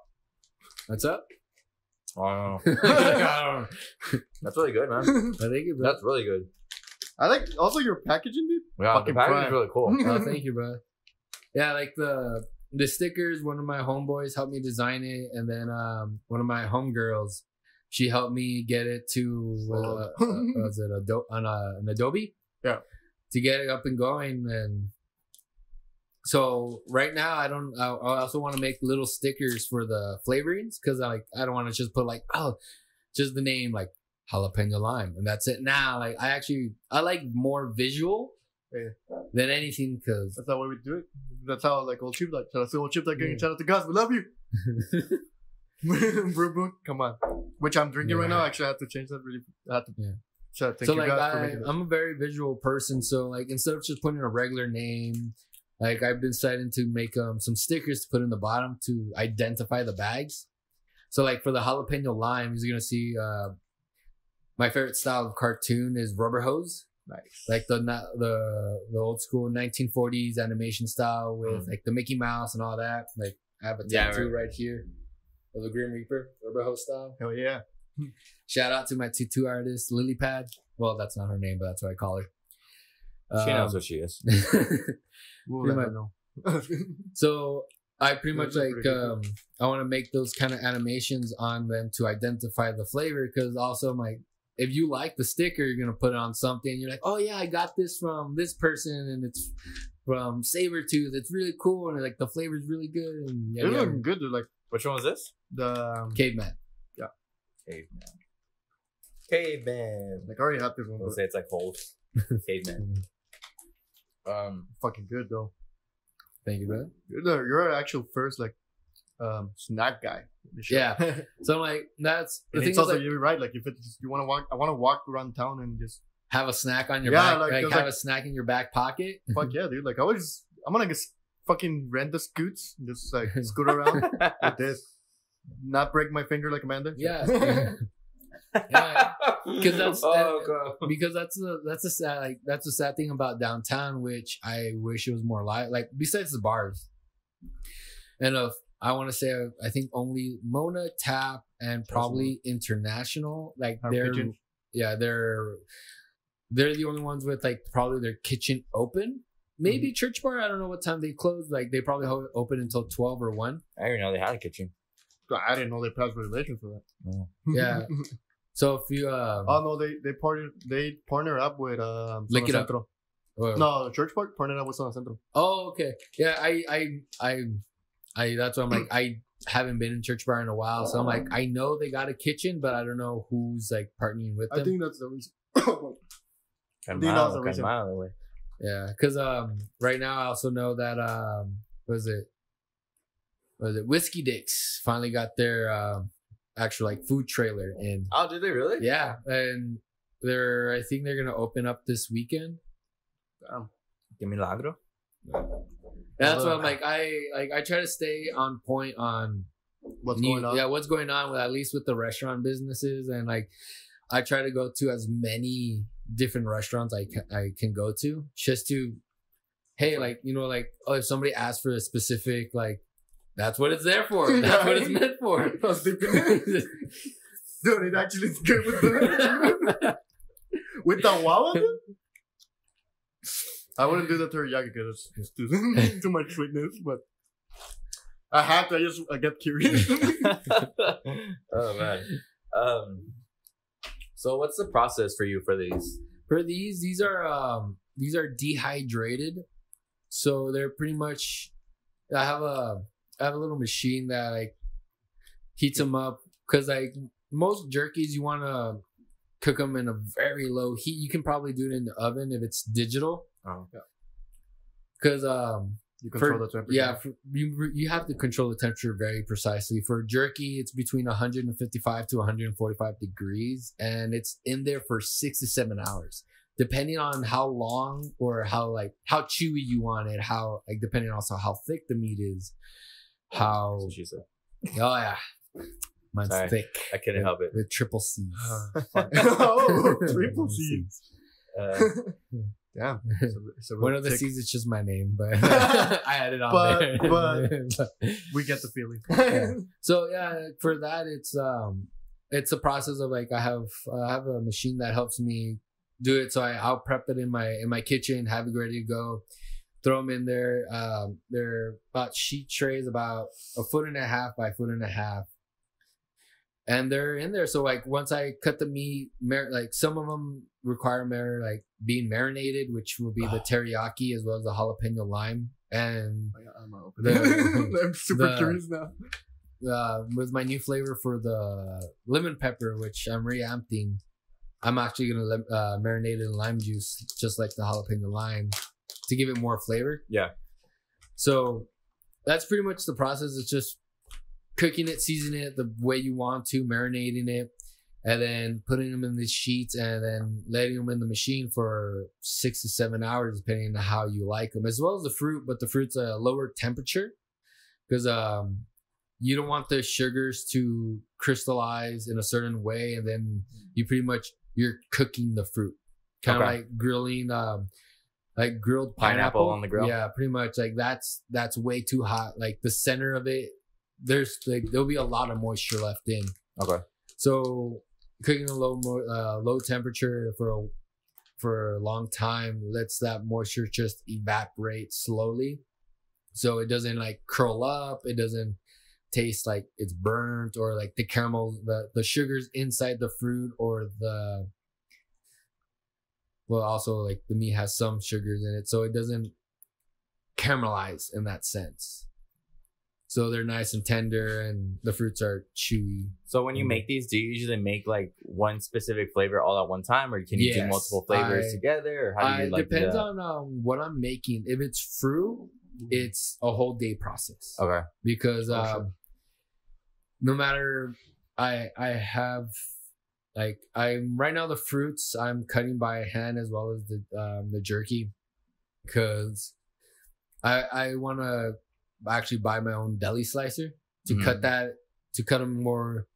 E: what's up?
D: I don't know.
E: I
D: That's really good, man.
E: think it, bro.
D: That's really good.
C: I like also your packaging, dude.
D: Yeah,
C: Fucking
D: the package
C: prime.
D: is really cool.
E: Oh, thank you, bro. Yeah, like the the stickers. One of my homeboys helped me design it, and then um, one of my homegirls, she helped me get it to uh, uh, was it Ado- on a, an Adobe?
C: Yeah.
E: To get it up and going, and so right now I don't. I, I also want to make little stickers for the flavorings because I like I don't want to just put like oh, just the name like jalapeno lime and that's it. Now like I actually I like more visual
C: Yeah.
E: than anything because
C: That's how we do it. That's how like old chip like shout out to old chip like
E: Yeah.
C: shout out to Gus, we love you. Brew Book, come on. Which I'm drinking right now. Actually I have to change that really I have to
E: Yeah.
C: shout out, thank
E: so
C: you
E: like
C: guys
E: I. I'm a very visual person. So like instead of just putting a regular name, like I've been deciding to make um some stickers to put in the bottom to identify the bags. So like for the jalapeno lime, you're gonna see uh my favorite style of cartoon is rubber hose.
C: Nice.
E: Like the the the old school 1940s animation style with
D: Mm.
E: like the Mickey Mouse and all that. Like I have a
D: Yeah,
E: tattoo
D: right.
E: right here of the Grim Reaper, hose style.
C: Hell yeah.
E: Shout out to my tattoo artist, Lily Pad. Well, that's not her name, but that's what I call her.
D: She knows
E: Um,
D: what she is.
C: We'll
E: much.
C: know.
E: so I pretty much like um I want to make those kind of animations on them to identify the flavor because also like if you like the sticker, you're gonna put it on something. You're like, oh yeah, I got this from this person, and it's from Savortooth. It's really cool, and like the flavor's really good. And yeah,
C: They're
E: yeah,
C: looking good, dude. Like
D: Which one was this?
C: the um,
E: caveman.
D: Yeah, caveman. Caveman.
C: like I already had this one,
D: We'll say it's like holes. Caveman. Um,
C: fucking good though.
E: Thank you, man.
C: You're the you're our actual first like um snack guy.
E: Yeah. So I'm like, that's the
C: and
E: thing
C: it's
E: is
C: also
E: like,
C: you're right. Like if it's you want to walk, I want to walk around town and just
E: have a snack on your
C: Yeah,
E: back,
C: like,
E: like, have
C: like-
E: a snack in your back pocket.
C: fuck yeah, dude. Like I was, I'm gonna just fucking rent the scoots, and just like scoot around with this, not break my finger like Amanda.
E: Yeah. Yeah. 'Cause that's-
D: oh god.
E: because that's the that's the sad like that's the sad thing about downtown, which I wish it was more live. Like besides the bars, and if I want to say, I think only Mona Tap and probably International, like
C: Our
E: they're
C: kitchen.
E: yeah they're they're the only ones with like probably their kitchen open. Maybe
C: Mm-hmm.
E: Church Bar, I don't know what time they close. Like they probably ho- open until twelve or one.
D: I didn't know they had a kitchen.
C: I didn't know they passed regulations for that.
E: Yeah. So if you um,
C: oh no, they they partner they partner up with um
E: Lick
C: Zona
E: it up.
C: Centro. No, Church Park partnered up with Zona Centro.
E: Oh, okay. Yeah, I, I, I, I. That's what I'm like. I haven't been in Church Bar in a while, so I'm like, I know they got a kitchen, but I don't know who's like partnering with them.
C: I think that's the reason.
D: Ten
C: They know
D: miles,
C: the
D: ten
C: reason.
D: miles away.
E: yeah, because um, right now I also know that um, was it, was it Whiskey Dicks finally got their um actual like food trailer and
D: Oh, did they really?
E: Yeah, and they're I think they're gonna open up this weekend.
C: Damn.
D: Que milagro.
E: That's uh, what I'm like. I like I try to stay on point on
C: What's
E: new-
C: going on?
E: Yeah, what's going on with at least with the restaurant businesses and like I try to go to as many different restaurants I can, I can go to just to hey like you know like oh if somebody asks for a specific like that's what it's there for that's what it's meant for
C: dude, it actually is good with the with the wawa. I wouldn't do that to her yaga because it's too, too much sweetness, but I have to. I just I get curious.
D: oh man. Um. So what's the process for you for these?
E: for these these are um these are dehydrated so they're pretty much i have a i have a little machine that like heats them up because like most jerkies you want to cook them in a very low heat you can probably do it in the oven if it's digital
D: Oh. Yeah.
E: Because um
C: you control
E: For-
C: the temperature.
E: yeah for, you you have to control the temperature very precisely for jerky it's between 155 to 145 degrees and it's in there for six to seven hours depending on how long or how like how chewy you want it, how like depending also how thick the meat is, how
D: she said.
E: oh yeah, mine's
D: Sorry.
E: thick.
D: I couldn't
E: with,
D: help it.
E: with triple C's.
C: oh, triple C.
D: Uh,
C: Damn. It's a- it's a
E: One of the
C: tick.
E: C's is just my name, but I had it on
C: But-
E: there.
C: but- We get the feeling.
E: Yeah. so yeah, for that it's um it's a process of like I have uh, I have a machine that helps me do it. So I I'll prep it in my in my kitchen, have it ready to go. Throw them in there. Um, they're about sheet trays, about a foot and a half by foot and a half, and they're in there. So like once I cut the meat, mar- like some of them require mar- like being marinated, which will be the teriyaki as well as the jalapeno lime, and
C: I'm open.
E: The-
C: I'm super
E: the-
C: curious now.
E: uh, with my new flavor for the lemon pepper, which I'm reamping. I'm actually gonna uh, marinate it in lime juice, just like the jalapeno lime, to give it more flavor.
D: Yeah.
E: So that's pretty much the process. It's just cooking it, seasoning it the way you want to, marinating it, and then putting them in these sheets, and then letting them in the machine for six to seven hours, depending on how you like them, as well as the fruit. But the fruit's a lower temperature because um you don't want the sugars to crystallize in a certain way and then you pretty much you're cooking the fruit kind of
D: Okay.
E: like grilling um like grilled
D: Pineapple
E: pineapple,
D: on the grill?
E: yeah pretty much like that's that's way too hot like the center of it there's like there'll be a lot of moisture left in
D: okay.
E: so cooking a low mo- uh, low temperature for a for a long time lets that moisture just evaporate slowly, so it doesn't like curl up. It doesn't taste like it's burnt or like the caramel, the the sugars inside the fruit or the well, also like the meat has some sugars in it, so it doesn't caramelize in that sense. So they're nice and tender, and the fruits are chewy.
D: So when you
E: Mhm.
D: make these, do you usually make like one specific flavor all at one time, or can you do multiple flavors
E: I-
D: together, or how do you like
E: depends on um, what I'm making. If it's fruit, it's a whole day process
D: Okay.
E: because
C: Oh,
E: um,
C: sure.
E: no matter I I have like I'm right now the fruits I'm cutting by hand as well as the um, the jerky because I I want to actually buy my own deli slicer to
D: Mhm.
E: cut that to cut them more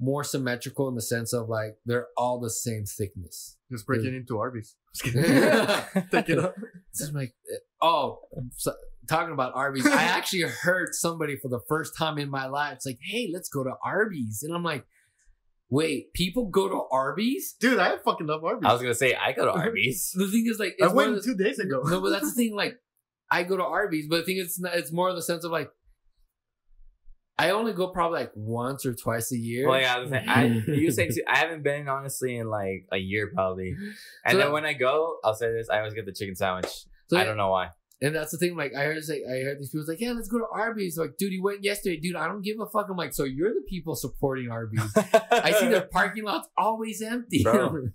E: more symmetrical in the sense of like they're all the same thickness.
C: Just breaking into Arby's. Just kidding.
E: Take
C: Take it up.
E: This is like, oh, so, talking about Arby's. I actually heard somebody for the first time in my life. It's like, hey, let's go to Arby's, and I'm like, wait, people go to Arby's?
C: Dude, I fucking love Arby's.
D: I was gonna say I go to Arby's.
E: The thing is, like,
C: I
E: it's one
C: went
E: of the-
C: two days ago.
E: no, but that's the thing. Like, I go to Arby's, but the thing is, it's more of the sense of like, I only go probably like once or twice a year.
D: Well, yeah, I was saying, I, you say too. I haven't been honestly in like a year probably, and
E: So
D: then
E: that-
D: when I go, I'll say this: I always get the chicken sandwich.
E: So
D: I don't know why.
E: And that's the thing. Like I heard, like I heard these people like, yeah, let's go to Arby's. Like, dude, you went yesterday, dude. I don't give a fuck. I'm like, so you're the people supporting Arby's. I see their parking lots always empty.
D: Bro.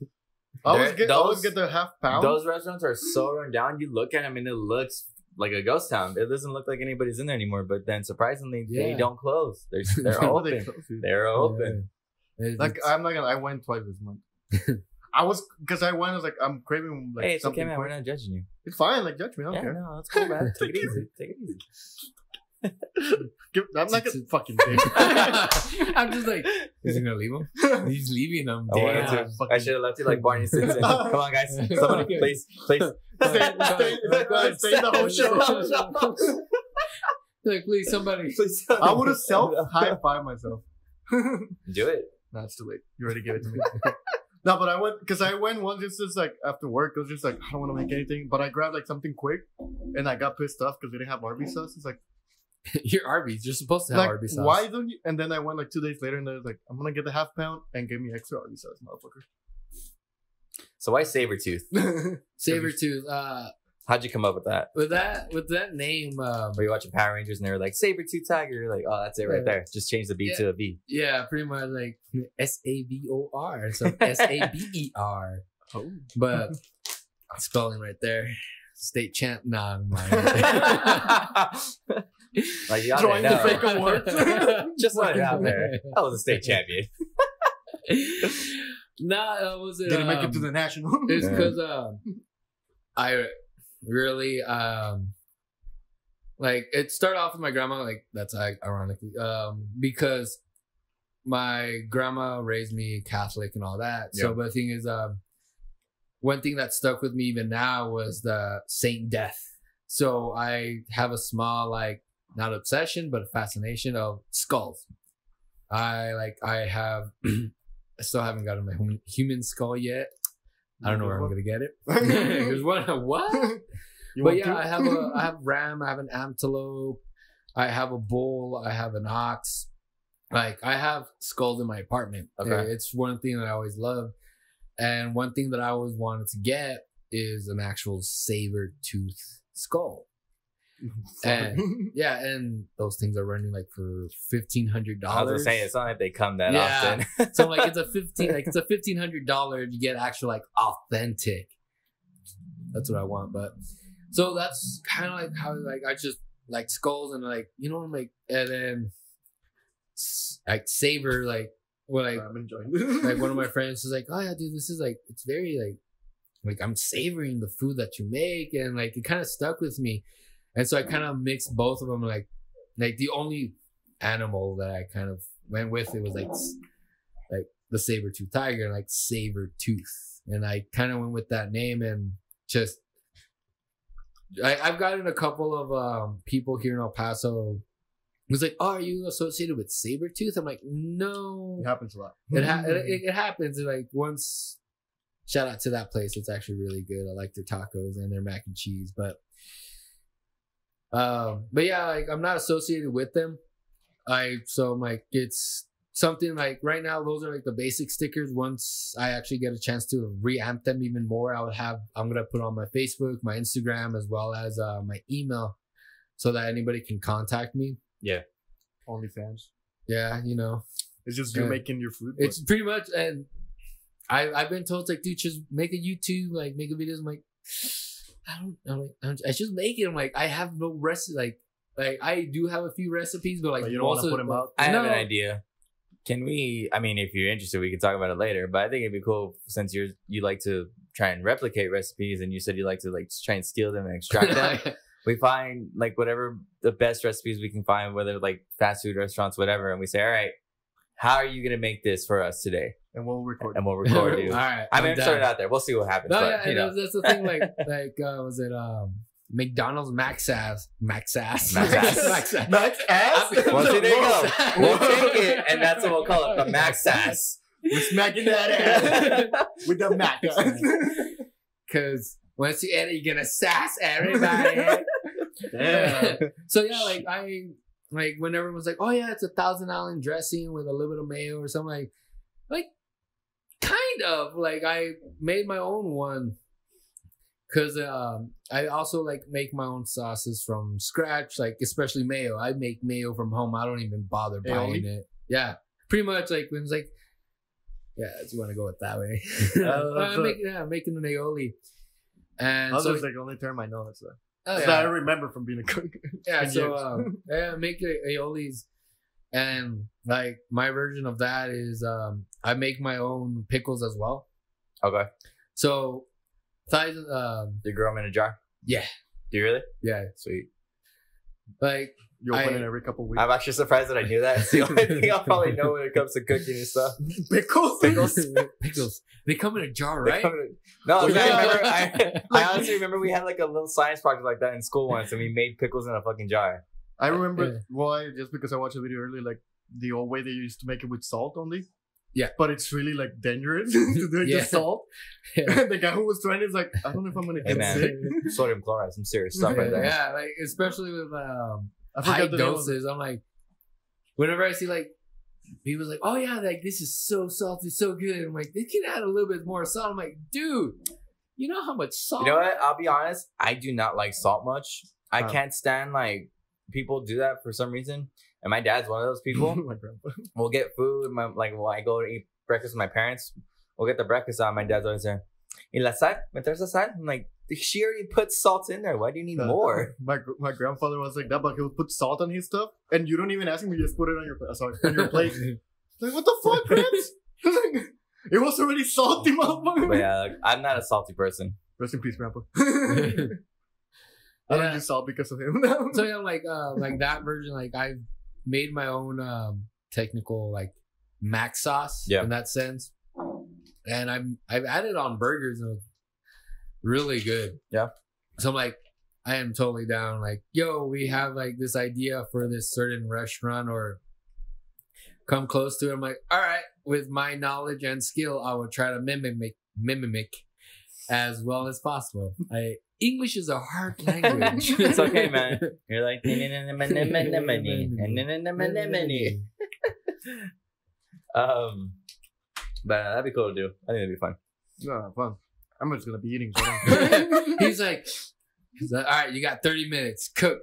C: I always get, I always get the half pound.
D: Those restaurants are so run down. You look at them and it looks like a ghost town. It doesn't look like anybody's in there anymore. But then surprisingly, they don't close. They're they're
C: They
D: open.
C: close.
D: They're open.
E: Yeah. It's-
C: Like I'm not gonna. I went twice this month. I was because I went. I was like, I'm craving like
D: hey, it's
C: something.
D: okay, man. We're not judging you.
C: It's fine. Like judge me. I don't
D: Yeah,
C: care.
D: no, that's cool, man. Take it easy. Take it easy.
C: Give, I'm not gonna fucking dick.
E: I'm just like, is he gonna leave him? He's leaving him.
D: I wanted
E: Damn.
D: to. I should have left you like Barney Stinson. Come on, guys. Somebody, please, please.
C: Stay, stay, stay the whole show.
E: like, please, somebody.
D: please.
C: I would have self high five myself.
D: do it.
C: No, it's too late. You already gave it to me. no, but I went because I went once just, just like after work. I was just like, I don't want to make anything, but I grabbed like something quick, and I got pissed off because they didn't have Arby's sauce. It's like,
E: You're Arby's. You're supposed to have
C: like
E: Arby's sauce.
C: why don't you? And then I went like two days later, and I was like, I'm gonna get the half pound and give me extra Arby's sauce, motherfucker.
D: So why Savortooth?
E: Saber tooth. Uh,
D: How'd you come up with that?
E: with that, with that name, um,
D: Were you watching Power Rangers and they were like Sabretooth Tiger? You're like, oh, that's it right
E: Yeah.
D: there. Just change the B
E: Yeah.
D: to a V.
E: Yeah, pretty much like S A B O R, so S A B E R.
C: oh,
E: But spelling right there, state champ. Nah, I'm lying.
D: Like, y'all
C: Drawing
D: didn't
C: the
D: know.
C: fake awards.
D: Just let it out there. I was a state champion.
E: Nah, uh, was it?
C: Didn't make it
E: um,
C: to the national.
E: It's
D: Yeah.
E: because um, I really um, like it started off with my grandma. Like that's like ironically um because my grandma raised me Catholic and all that. So, but the thing is, um, one thing that stuck with me even now was the Saint Death. So I have a small like not obsession but a fascination of skulls. I like I have. I still haven't gotten my hum- human skull yet. I don't know where I'm gonna get it. There's one. What?
C: You
E: but yeah,
C: to?
E: I have a I have ram, I have an antelope, I have a bull, I have an ox. Like I have skulls in my apartment.
D: Okay.
E: It's one thing that I always loved. And one thing that I always wanted to get is an actual saber tooth skull. And yeah, and those things are running like for fifteen hundred dollars.
D: I was gonna
E: dollars.
D: say it's not like they come that
E: Yeah.
D: often.
E: So like it's a fifteen like it's a fifteen hundred dollar you get actual like authentic. That's what I want. But so that's kind of like how like I just like skulls and like you know like and then s- like savor like when like
C: I'm enjoying this.
E: like one of my friends is like oh yeah dude this is like it's very like like I'm savoring the food that you make and like it kind of stuck with me, and so I kind of mixed both of them like like the only animal that I kind of went with it was like like the saber tooth tiger like saber tooth. And I kind of went with that name and just I, I've gotten a couple of um, people here in El Paso was like oh are you associated with saber tooth? I'm like no.
C: It happens a lot.
E: it, ha- it, it, it happens and, like once shout out to that place. It's actually really good. I like their tacos and their mac and cheese but um but yeah like i'm not associated with them i so I'm like it's something like right now those are like the basic stickers once i actually get a chance to reamp them even more i would have i'm gonna put on my facebook my instagram as well as uh, my email so that anybody can contact me Yeah,
C: OnlyFans.
E: yeah you know
C: It's just you
E: Yeah.
C: making your food.
E: It's pretty much, and I I've been told like, dude, just make a YouTube, like make a video. I'm like, I don't, I'm like, I'm, I just make it. I'm like, I have no recipe. Like, like I do have a few recipes, but like
C: But you don't want to put them out.
D: I have
E: No.
D: an idea. Can we? I mean, if you're interested, we can talk about it later. But I think it'd be cool since you're you like to try and replicate recipes, and you said you like to like try and steal them and extract them. we find like whatever the best recipes we can find, whether like fast food restaurants, whatever, and we say, all right, how are you gonna make this for us today?
C: and we'll record.
D: And we'll record you.
E: right,
D: I mean, I'm
E: down.
D: starting out there. We'll see what happens.
E: No,
D: but,
E: yeah,
D: you know.
E: that's, that's the thing. Like, like uh, was it um McDonald's Max Ass Max Ass
D: Max ass.
E: Max Ass.
C: Max ass.
D: Well, see, there you go. We'll take it, and that's what we'll call it, the max ass.
C: We're smacking that ass with the Mac ass.
E: Cause once you edit, you're gonna sass everybody.
C: Damn.
E: so yeah, like I like when everyone's like, "Oh yeah, it's a thousand island dressing with a little bit of mayo or something," like, like kind of like I made my own one because um, I also like make my own sauces from scratch, like especially mayo. I make mayo from home. I don't even bother buying it. Yeah, pretty much like when it's like, yeah, if you want to go it that way.
C: Uh,
E: I'm making, yeah, I'm making an aioli. And
C: That's
E: so,
C: like the only term I know. That's that.
E: Oh, yeah.
C: that I remember from being a cook.
E: Yeah, so um, yeah, make a- aiolis, and like my version of that is um, I make my own pickles as well.
D: Okay.
E: So, thighs, um,
D: Do you grow them in a jar?
E: yeah,
D: Do you really?
E: yeah,
D: Sweet.
E: like
C: You open
E: I-
C: it every couple weeks.
D: I'm actually surprised that I knew that. It's the only thing I'll probably know when it comes to cooking and stuff.
C: Pickles.
E: pickles, pickles. They come in a jar, right?
D: come in- No,
C: Yeah.
D: I remember. I, I honestly remember we had like a little science project like that in school once, and we made pickles in a fucking jar.
C: I remember
E: Yeah.
C: why just because I watched a video earlier, like the old way they used to make it with salt only.
E: Yeah.
C: But it's really like dangerous to do it
E: Yeah.
C: just salt.
E: Yeah.
C: the guy who was trying is like, I don't know if I'm gonna
D: Hey,
C: get
D: man.
C: sick.
D: Sodium chloride, some serious stuff right there.
E: Yeah, like especially with um,
C: I
E: high
C: the name of it.
E: doses. I'm like, whenever I see like he was like, oh yeah, like this is so salty, so good. I'm like, they can add a little bit more salt. I'm like, dude, you know how much salt?
D: You know what? I'll be honest. I do not like salt much. I
C: Huh.
D: can't stand like people do that for some reason. And my dad's one of those people. We'll get food. My, like when I go to eat breakfast with my parents, we'll get the breakfast out. My dad's always there. Y la sal, meterse sal. I'm like, she already put salt in there. Why do you need
C: Uh,
D: more?
C: My my grandfather was like that, but he would put salt on his stuff, and you don't even ask him. You just put it on your pla- sorry on your plate. like what the fuck, Gramps? It was already salty, motherfucker.
D: But yeah, like, I'm not a salty person.
C: Rest in peace, Grandpa. I don't
E: Yeah.
C: do salt because of him now.
E: so yeah, like uh like that version, like I've made my own um technical like mac sauce
D: Yeah.
E: in that sense. And I'm I've added on burgers and it was really good.
D: Yeah.
E: So I'm like, I am totally down. Like, yo, we have like this idea for this certain restaurant or come close to it. I'm like, all right, with my knowledge and skill, I will try to mimic mimic as well as possible. I English is a hard language.
D: It's okay, man. You're like, um, but that'd be cool to do. I think it'd be fun.
C: no, fun. I'm just gonna be eating. So I
E: he's like, he's like, all right, you got 30 minutes. Cook.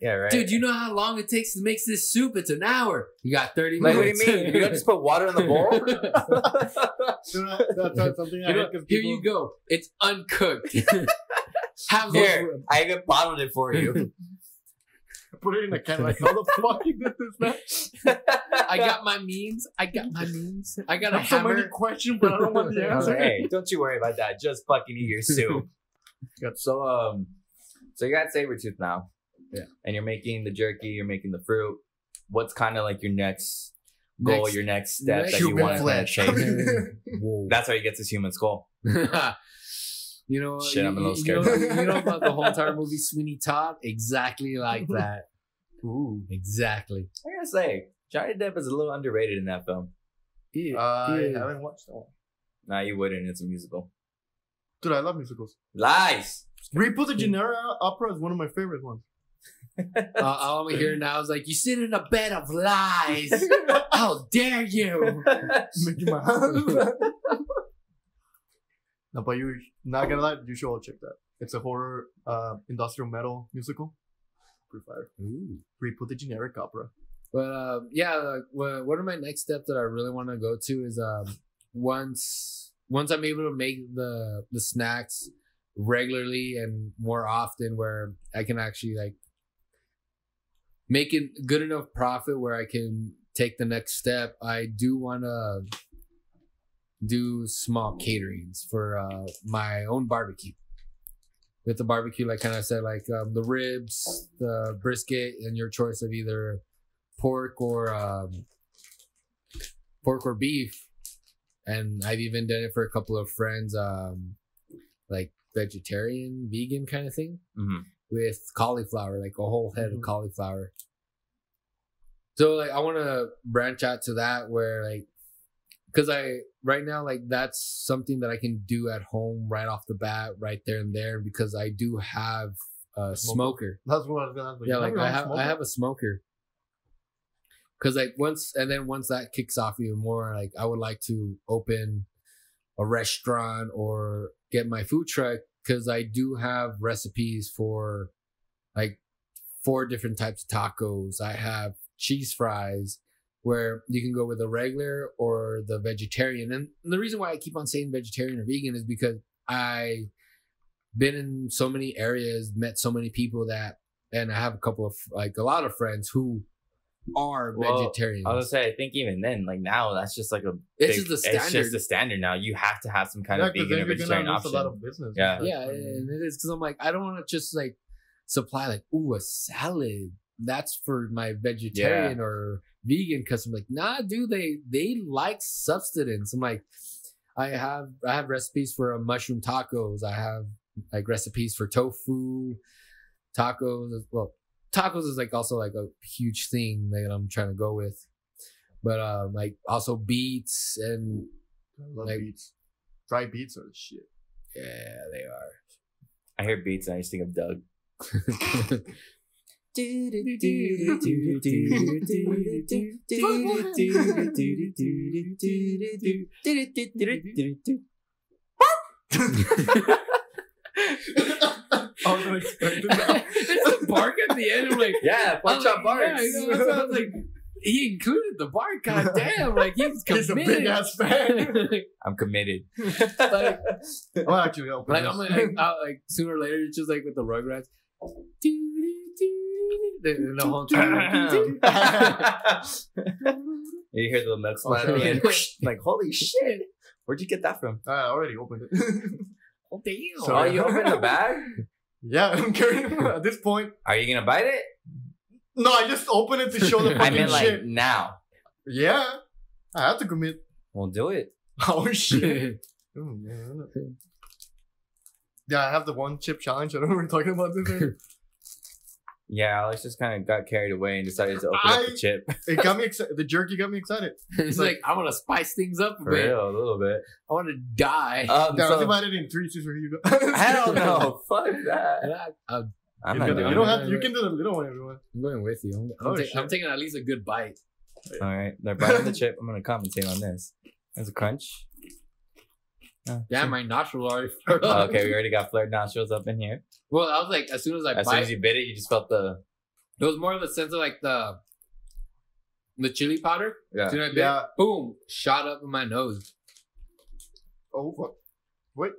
D: Yeah, right.
E: Dude, you know how long it takes to make this soup? It's an hour. You got 30
D: like, what do
E: minutes.
D: you mean? You're gonna just put water in the bowl?
C: You know, that's, that's something I
E: You know,
C: hate 'cause
E: here
C: people-
E: you go. It's uncooked. Have
D: Here, I even bottled it for you.
C: Put it in a can. Like, how the fuck you did this, man?
E: I got my means. I got my means. I got
C: I
E: a
C: have so many questions, but I don't want the answer.
D: hey, don't you worry about that. Just fucking eat your soup.
C: Got-
D: so um, so you got Savortooth now.
E: Yeah.
D: And you're making the jerky. You're making the fruit. What's kind of like your next goal?
E: Next-
D: your next step
E: next
D: that you want to
C: flesh.
D: change?
E: Whoa.
D: That's how he gets his human skull.
E: You know,
D: Shit,
E: you,
D: I'm a little
E: you- you
D: scared.
E: know, you know about the whole entire movie Sweeney Todd? Exactly like that.
C: Ooh.
E: Exactly.
D: I gotta say, Johnny Depp is a little underrated in that film.
E: Yeah,
C: I
E: yeah.
C: haven't watched that one.
D: Nah, you wouldn't. It's a musical.
C: Dude, I love musicals.
D: Lies.
C: Repo the Genetic opera is one of my favorite ones.
E: Uh, all I'm hearing now is like, you sit in a bed of lies. How dare you?
C: No, but you not gonna lie, you should all check that. It's a horror uh, industrial metal musical. Pretty fire. Repo the Genetic opera.
E: But um, yeah, like, wha- one of my next steps that I really want to go to is um, once once I'm able to make the the snacks regularly and more often, where I can actually like make it good enough profit where I can take the next step. I do want to do small caterings for uh, my own barbecue. With the barbecue, like kind of said, like um, the ribs, the brisket, and your choice of either pork or um, pork or beef. And I've even done it for a couple of friends, um, like vegetarian, vegan kind of thing
D: Mhm.
E: with cauliflower, like a whole head
C: Mhm.
E: of cauliflower. So like I want to branch out to that where like because I right now like that's something that I can do at home right off the bat, right there and there because I do have a smoker.
C: That's what I was gonna ask.
E: Yeah, like I have
C: smoker?
E: I have a smoker. Cause like once and then once that kicks off even more, like I would like to open a restaurant or get my food truck because I do have recipes for like four different types of tacos. I have cheese fries where you can go with the regular or the vegetarian. And the reason why I keep on saying vegetarian or vegan is because I been in so many areas, met so many people that and I have a couple of like a lot of friends who are
D: Well,
E: vegetarians.
D: I was gonna say, I think even then, like now, that's just like a.
E: It's
D: big-
E: just the standard.
D: It's just
E: standard.
D: the standard now. You have to have some kind
C: Yeah,
D: of
C: 'cause
D: vegan or vegetarian option.
C: a lot of business.
D: Yeah.
E: yeah, and it is because I'm like I don't want to just like supply like ooh a salad that's for my vegetarian or vegan because I'm like nah dude they they like substance I'm like I have I have recipes for uh, mushroom tacos I have like recipes for tofu tacos well tacos is like also like a huge thing that I'm trying to go with but um like also beets and
C: I love
E: Like-
C: beets. Dry beets are the shit.
E: yeah they are
D: I hear beats and I just think of Doug.
C: I wasn't expecting that.
E: it's a bark at the end. I'm like,
D: Yeah,
E: like,
D: up bars.
E: Yeah, you know, so was like, he included the bark. God damn, like he's
C: He's a
E: committed.
C: big ass fan.
D: I'm committed.
E: like,
C: I'm actually open.
E: like. I'm like, like sooner or later, it's just like with the Rugrats. The whole time.
D: you hear the milk splat at the like, holy shit. Where'd you get that from?
C: I already opened it.
E: Oh damn!
C: So-
D: oh, you opened the bag?
C: yeah, I'm carrying at this point.
D: Are you gonna bite it?
C: No, I just opened it to show the
D: I
C: fucking
D: mean, like
C: shit.
D: now.
C: Yeah, I have to commit.
D: We'll do it.
C: Oh shit. Oh, man. Yeah, I have the one chip challenge. I don't know we're talking about this.
D: Yeah, Alex just kind of got carried away and decided to open up the chip.
C: It got me excited. The jerky got me excited.
E: it's like I want to spice things up a bit.
D: real, a little bit.
E: I want to die.
D: Um,
C: I was
D: so,
C: divided in three. Two, three. You go.
D: hell no. Fuck that.
E: I, I'm
D: I'm
C: You,
D: not
C: you don't have. To, You can do the little one, everyone.
E: I'm going with you. I'm, I'm,
C: Oh,
E: ta-
C: shit.
E: I'm taking at least a good bite.
D: All right, they're biting the chip. I'm gonna commentate on this. There's a crunch. Oh,
E: Yeah,
D: see?
E: my nostrils are.
D: Oh, okay, we already got flared nostrils up in here.
E: Well, I was like, as soon as I
D: As soon as you bit it, you just felt the
E: it was more of a sense of like the the chili powder.
D: yeah.
E: As soon as I bit,
C: Yeah.
E: boom, shot up in my nose.
C: Oh, what? Wait.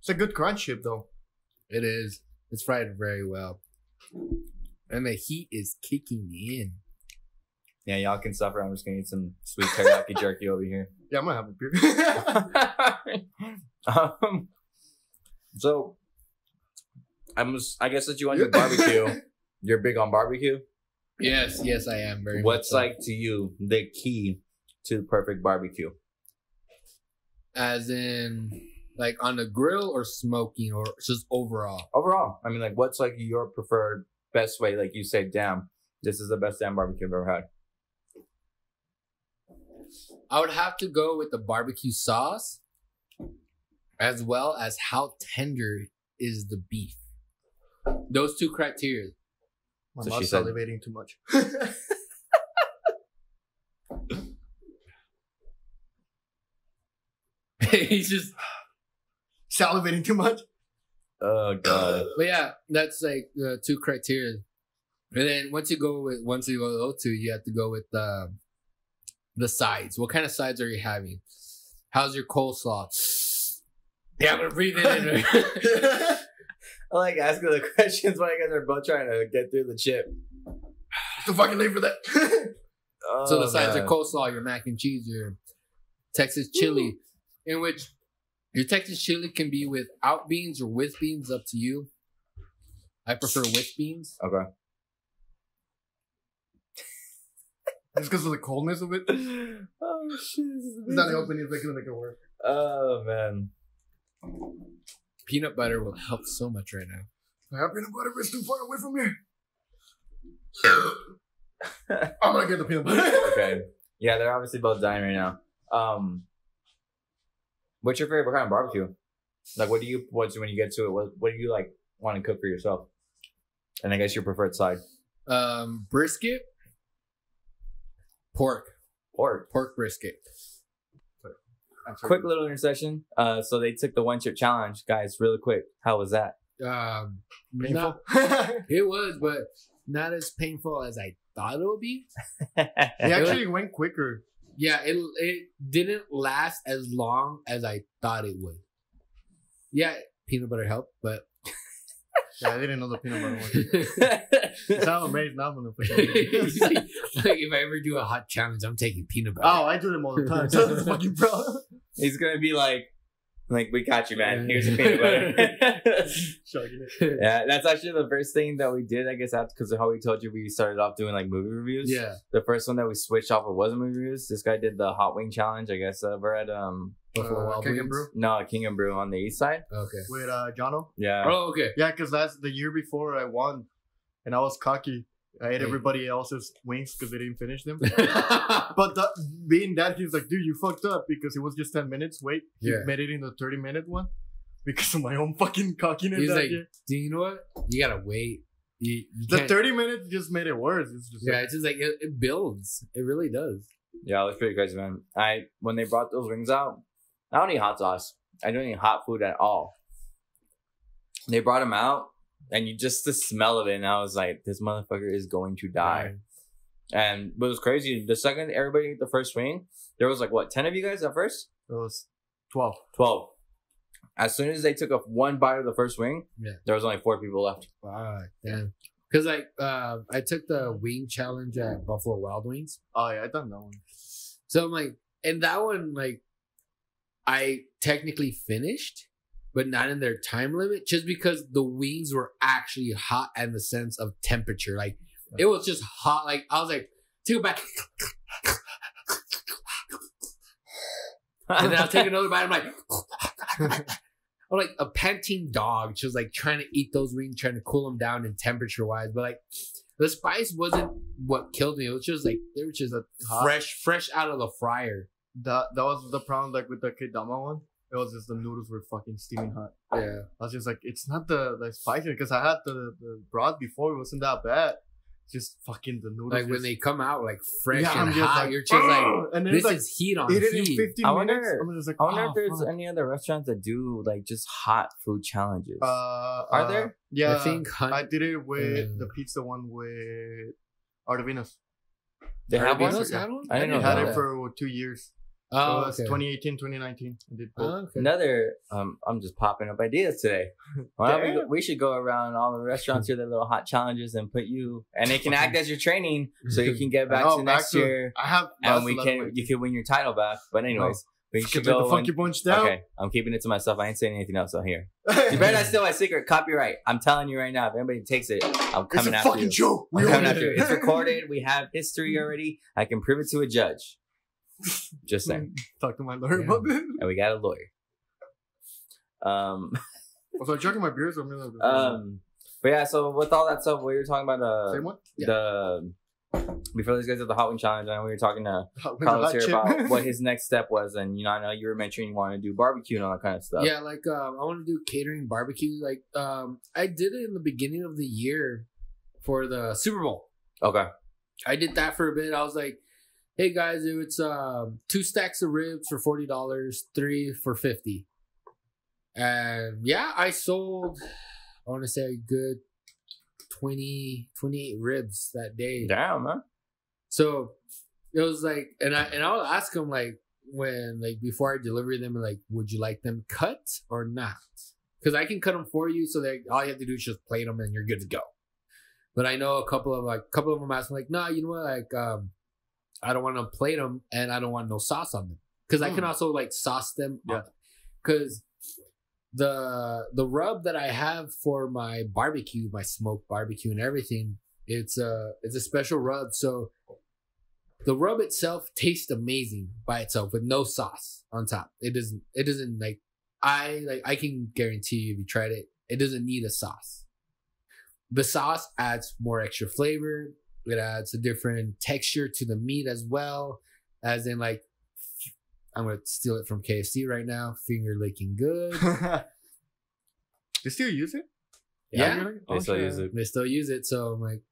C: It's a good crunch chip, though.
E: It is. It's fried very well, and the heat is kicking in.
D: Yeah, y'all can suffer. I'm just gonna eat some sweet teriyaki jerky over here.
C: Yeah, I'm gonna have a beer.
D: um, so I'm just, I guess that you want to barbecue. You're big on barbecue.
E: Yes, yes, I am very.
D: What's
E: much so.
D: like to you the key to the perfect barbecue?
E: as in like on the grill or smoking or just overall?
D: Overall, I mean, like, what's like your preferred best way? Like you say, damn, this is the best damn barbecue I've ever had.
E: I would have to go with the barbecue sauce, as well as how tender is the beef. Those two criteria.
C: My
D: So
C: mouth's salivating too much.
E: He's just,
C: salivating too much.
D: Oh god.
E: but yeah, that's like the two criteria. And then once you go with once you go with those two, you have to go with the the sides. What kind of sides are you having? How's your coleslaw? Yeah, I'm gonna breathe in.
D: I like asking the questions while you guys are both trying to get through the chip.
C: Too fucking late for that.
E: So
D: Oh,
E: the sides
D: man.
E: are coleslaw, your mac and cheese, your Texas chili, in which your Texas chili can be without beans or with beans, up to you. I prefer with beans.
D: Okay.
C: Just because of the coldness of it.
D: Oh shit. is
C: not open. It's not gonna make it work.
D: Oh man.
E: Peanut butter will help so much right now.
C: I have peanut butter, but it's too far away from here. I'm gonna get the peanut butter.
D: okay. Yeah, they're obviously both dying right now. Um, what's your favorite kind of barbecue? Like, what do you what's when you get to it? What what do you like want to cook for yourself? And I guess your preferred side,
E: Um, brisket, pork,
D: pork.
E: pork brisket.
D: Quick little intersection. Uh, so they took the one chip challenge, guys. Really quick. How was that?
E: Um,
C: Painful.
E: not- it was, but not as painful as I thought it would be.
C: It actually went quicker.
E: Yeah, it it didn't last as long as I thought it would. Yeah, peanut butter helped, but
C: Yeah, I didn't know the peanut butter one.
E: like
C: It's how amazed now I'm gonna put it.
E: if I ever do a hot challenge, I'm taking peanut butter.
C: Oh, I do them all the time. So that's fucking problem.
D: He's gonna be like, like we got you, man. Here's a peanut butter.
C: Shucking it.
D: yeah, that's actually the first thing that we did. I guess after because of how we told you we started off doing like movie reviews.
E: yeah,
D: The first one that we switched off of wasn't movie reviews. This guy did the hot wing challenge. I guess over at um
E: Buffalo
C: Uh,
E: Wild
C: King
E: Wings.
C: and Brew
D: no King and Brew on the east side.
E: Okay.
C: with uh, Jono.
D: Yeah.
E: Oh, okay.
C: Yeah, because last the year before I won, and I was cocky. I ate everybody else's wings because they didn't finish them. But the, being that, he's like, dude, you fucked up because it was just 10 minutes. Wait, he
E: Yeah.
C: made it in the 30 minute one because of my own fucking cockiness.
E: He's like,
C: year.
E: do you know what? You gotta wait. You, you
C: The
E: can't-
C: 30 minutes just made it worse. It's just
E: yeah,
C: like,
E: it's just like it, it builds. It really does.
D: Yeah, it was pretty crazy, man. I when they brought those wings out, I don't eat hot sauce. I don't eat hot food at all. They brought them out, and you just the smell of it, and I was like, "This motherfucker is going to die." And it was crazy, the second everybody ate the first wing, there was like what ten of you guys at first,
C: it was 12.
D: twelve. As soon as they took up one bite of the first wing,
E: Yeah.
D: there was only four people left.
E: Wow, damn. Because like uh, I took the wing challenge at Buffalo Wild Wings,
C: Oh, yeah, I done that one.
E: so I'm like, and that one like I technically finished, but not in their time limit, just because the wings were actually hot in the sense of temperature. Like it was just hot. Like I was like, take it back. and then I'll take another bite. I'm like, I'm like a panting dog, She was like trying to eat those wings, trying to cool them down in temperature wise. But like the spice wasn't what killed me. It was just like they were just a
C: Hot?
E: fresh, fresh out of the fryer.
C: That that was the problem, like with the Kedama one. It was just the noodles were fucking steaming hot.
E: Yeah.
C: I was just like, it's not the the spicy because I had the the broth before. It wasn't that bad. Just fucking the noodles.
E: Like when they come out like fresh
C: Yeah,
E: and
C: just
E: hot,
C: like,
E: you're just like,
C: and then
E: this
C: it's like
E: is heat on
C: eat it in
E: heat.
C: 15
D: I
C: minutes.
D: wonder-
C: I'm just like,
D: I wonder
C: oh,
D: if there's
C: fuck.
D: any other restaurants that do like just hot food challenges.
C: Uh,
D: Are
C: uh,
D: there?
C: Yeah,
E: I think hun-
C: I did it with
E: uh,
C: the pizza one with Ardovino's.
D: they have one.
E: Ardovino's had one?
D: I didn't know
C: had
D: that.
C: it for two years.
E: Oh,
C: so it's
E: okay.
C: 2018, 2019. I did both.
E: Oh, okay.
D: Another, um, I'm just popping up ideas today. Why don't we, go, we should go around all the restaurants here, the little hot challenges, and put you, and it can act as your training, so you can get back
C: Oh,
D: to
C: back
D: next
C: to-
D: year,
C: I have.
D: and we
C: a lot of
D: can
C: my
D: you can win your title back. But anyways, we
C: Get
D: should
C: the
D: go.
C: funky
D: and-
C: bunch down.
D: okay, I'm keeping it to myself. I ain't saying anything else out here. You better not steal my secret. Copyright. I'm telling you right now. If anybody takes it, I'm
C: It's
D: coming
C: a
D: after
C: fucking
D: you.
C: joke.
D: I'm
C: We
D: coming
C: own
D: after you. It's recorded. We have history already. I can prove it to a judge. Just saying.
C: Talk to my lawyer
E: Yeah.
C: about this.
D: And we got a lawyer. Um,
C: So I'm chugging my beers. I'm gonna.
D: um, but yeah. So with all that stuff, we were talking about uh
C: Same one.
D: the before these guys did the hot wing challenge, and we were talking to Carlos here
C: chip.
D: about what his next step was, and you know, I know you were mentioning you want to do barbecue and all that kind of stuff.
E: Yeah, like um, I want to do catering barbecue. Like um, I did it in the beginning of the year for the Super Bowl.
D: Okay.
E: I did that for a bit. I was like, "Hey guys, it's um, two stacks of ribs for forty dollars, three for 50 And yeah, I sold. I want to say a good 20, 28 ribs that day.
D: Damn, man.
E: So it was like, and I and I'll ask them like when like before I deliver them, like, would you like them cut or not? Because I can cut them for you, so that all you have to do is just plate them and you're good to go. But I know a couple of like a couple of them ask me like, nah, you know what? Like, um, I don't want to plate them and I don't want no sauce on them because I can
C: Mm.
E: also like sauce them.
C: Yeah.
E: Because the the rub that I have for my barbecue, my smoked barbecue and everything, it's a it's a special rub. So the rub itself tastes amazing by itself with no sauce on top. It doesn't it doesn't like I like I can guarantee you if you tried it, it doesn't need a sauce. The sauce adds more extra flavor. It adds a different texture to the meat as well. As in like I'm gonna steal it from KFC right now. Finger licking good.
C: they still use it?
E: Yeah.
C: really?
D: They
C: Oh,
D: still use it.
E: They still use it, so I'm like,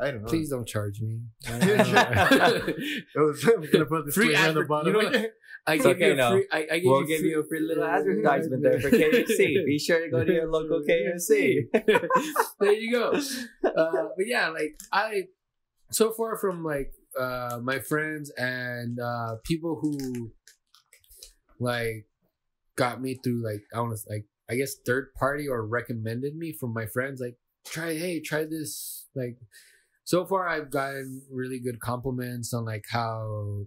C: I don't know.
E: please don't charge me.
C: It was, I'm gonna put this
E: Free
C: on the bottom.
E: you know? I give
D: okay,
E: you a
D: no.
E: free. I, I give
D: We'll
E: you
D: give
E: free,
D: you a free little advertisement there for KFC. Be sure to go to your local KFC.
E: there you go. Uh, but yeah, like I, so far from like uh, my friends and uh, people who like got me through like I want to like I guess third party or recommended me from my friends like try hey try this like so far I've gotten really good compliments on like how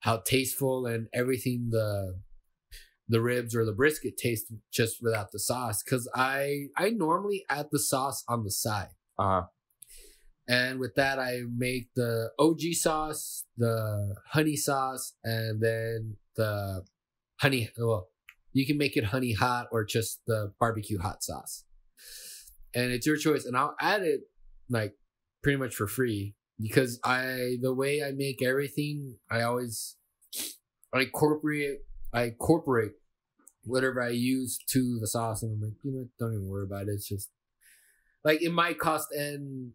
E: how tasteful and everything the the ribs or the brisket taste just without the sauce. Because I I normally add the sauce on the side.
D: Uh huh.
E: and with that I make the OG sauce the honey sauce and then the honey well you can make it honey hot or just the barbecue hot sauce. And it's your choice and I'll add it like pretty much for free because I the way I make everything I always I incorporate I incorporate whatever I use to the sauce and I'm like you know what, don't even worry about it it's just like it might cost and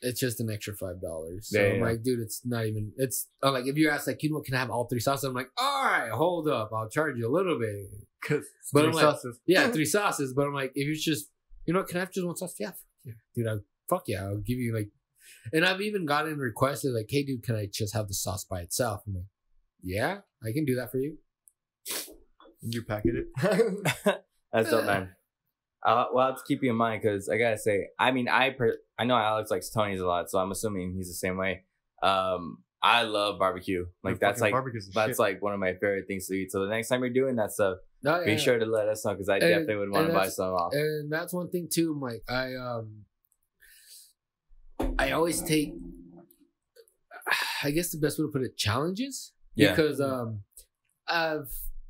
E: it's just an extra five dollars. So
D: Yeah,
E: I'm
D: yeah.
E: like, dude, it's not even. It's I'm like if you ask like, you know, what, can I have all three sauces? I'm like, all right, hold up, I'll charge you a little bit.
C: Because
E: But
C: three
E: I'm like-
C: sauces.
E: Yeah, three sauces. But I'm like, if it's just, you know, can I have just one sauce? Yeah, yeah, dude. I, fuck yeah, I'll give you like. And I've even gotten requested like, hey, dude, can I just have the sauce by itself? I'm like, yeah, I can do that for you.
C: You packet it.
D: That's dope, man. I'll, well, I'll have to keep you in mind because I gotta say, I mean, I per- I know Alex likes Tony's a lot, so I'm assuming he's the same way. Um, I love barbecue. Like that's like that's
C: shit.
D: like one of my favorite things to eat. So the next time you're doing that stuff,
E: No,
D: be
E: yeah.
D: sure to let us know because I definitely would want to buy some off.
E: and that's one thing too. I'm I um, I always take. I guess the best way to put it, challenges.
D: Yeah.
E: Because um, I've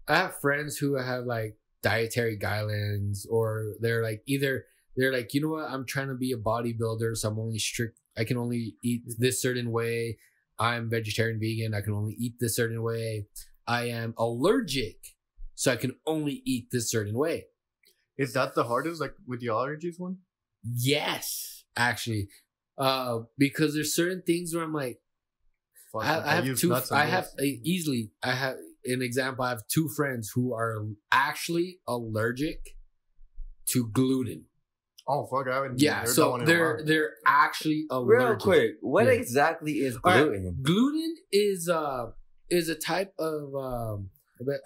E: I have friends who have like dietary guidelines, or they're like either they're like, you know what, I'm trying to be a bodybuilder, so I'm only strict. I can only eat this certain way. I'm vegetarian, vegan. I can only eat this certain way. I am allergic, so I can only eat this certain way.
C: Is that the hardest, like with the allergies one?
E: Yes, actually, uh, because there's certain things where I'm like,
C: Fuck,
E: I,
C: like,
E: I have two. I have
C: those.
E: uh, easily. I have an example. I have two friends who are actually allergic to gluten.
C: Oh fuck! I haven't.
E: Yeah,
C: heard that
E: so
C: one in a
E: they're
C: while.
E: they're actually allergic.
D: Real quick, what
E: Yeah.
D: exactly is
E: All right.
D: gluten?
E: Gluten is uh is a type of um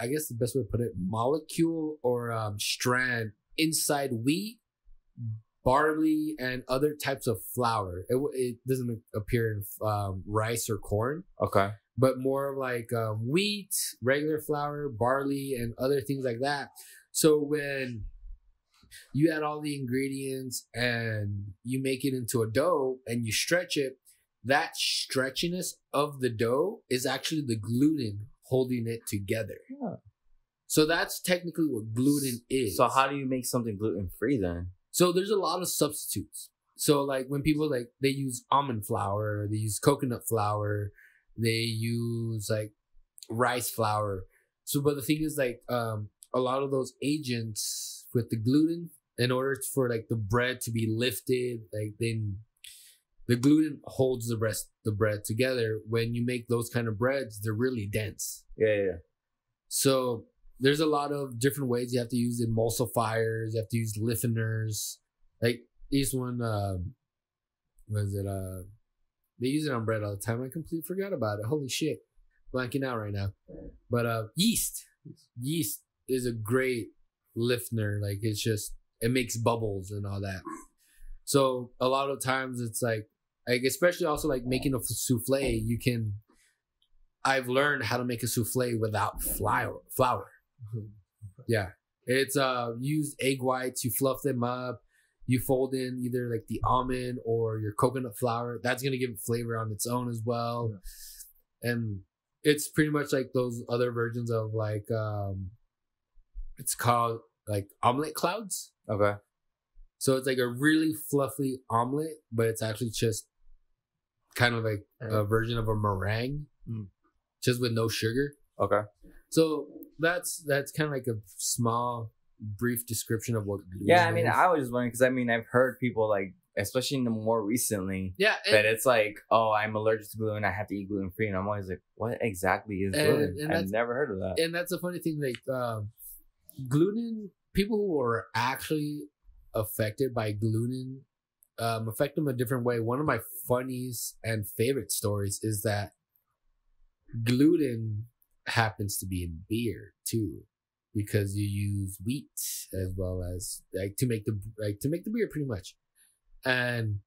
E: I I guess the best way to put it molecule or um strand inside wheat, barley, and other types of flour. It, it doesn't appear in um, rice or corn,
D: Okay.
E: but more like um, wheat, regular flour, barley, and other things like that. So when you add all the ingredients and you make it into a dough and you stretch it, that stretchiness of the dough is actually the gluten holding it together.
D: Yeah.
E: So that's technically what gluten is.
D: So how do you make something gluten free then?
E: So there's a lot of substitutes. So like when people like they use almond flour, they use coconut flour, they use like rice flour. So but the thing is like um a lot of those agents with the gluten in order for like the bread to be lifted, like then the gluten holds the rest the bread together. When you make those kind of breads, they're really dense.
D: Yeah, yeah. yeah.
E: So there's a lot of different ways you have to use emulsifiers, you have to use listeners. Like this one, um, was it? Uh, they use it on bread all the time. I completely forgot about it. Holy shit, blanking out right now. But uh, yeast, yeast is a great lifter. Like it's just it makes bubbles and all that. So a lot of times it's like, like especially also like making a souffle, you can. I've learned how to make a souffle without flour. Flour. Yeah, it's uh use egg whites. You fluff them up. You fold in either like the almond or your coconut flour. That's gonna give it flavor on its own as well. And it's pretty much like those other versions of like um, it's called like omelet clouds.
D: Okay.
E: So it's like a really fluffy omelet, but it's actually just kind of like a version of a meringue,
C: Mm.
E: just with no sugar.
D: Okay.
E: So that's that's kind of like a small, brief description of what. gluten
D: Yeah, I mean,
E: is.
D: I was just wondering because I mean, I've heard people like, especially in the more recently,
E: yeah, and,
D: that it's like, oh, I'm allergic to gluten. I have to eat gluten free, and I'm always like, what exactly is
E: And-
D: gluten?
E: and
D: I've never heard of that.
E: and that's the funny thing. Like um, gluten, people who are actually affected by gluten um, affect them a different way. One of my funniest and favorite stories is that gluten happens to be in beer too, because you use wheat as well as like to make the like to make the beer pretty much, and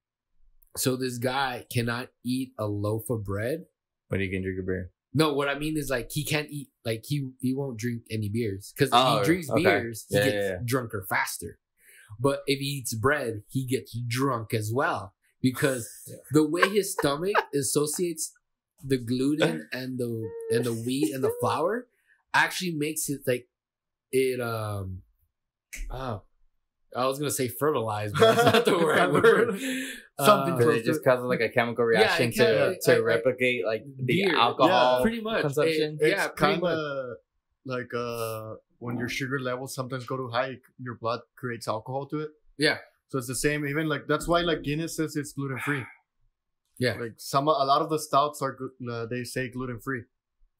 E: so this guy cannot eat a loaf of bread
D: But he can drink a beer.
E: no, what I mean is like he can't eat like he he won't drink any beers because if
D: Oh,
E: he drinks
D: okay.
E: beers, he
D: Yeah,
E: gets
D: yeah, yeah.
E: drunker faster. But if he eats bread, he gets drunk as well because the way his stomach associates the gluten and the and the wheat and the flour actually makes it like it um oh I was gonna say fertilized, but that's not the right word.
C: Something
E: Uh,
D: Because
C: close
D: it just causes like a chemical reaction
E: it kinda-
D: to to
E: I- I-
D: replicate like the
E: beer.
D: alcohol.
C: Yeah.
E: pretty much
D: consumption?
E: It-
C: It's
E: yeah,
C: kind of like uh when your sugar levels sometimes go too high, your blood creates alcohol to it.
E: Yeah.
C: So it's the same. Even like that's why like Guinness says it's gluten free.
E: Yeah.
C: Like some a lot of the stouts are glu- uh, they say gluten free.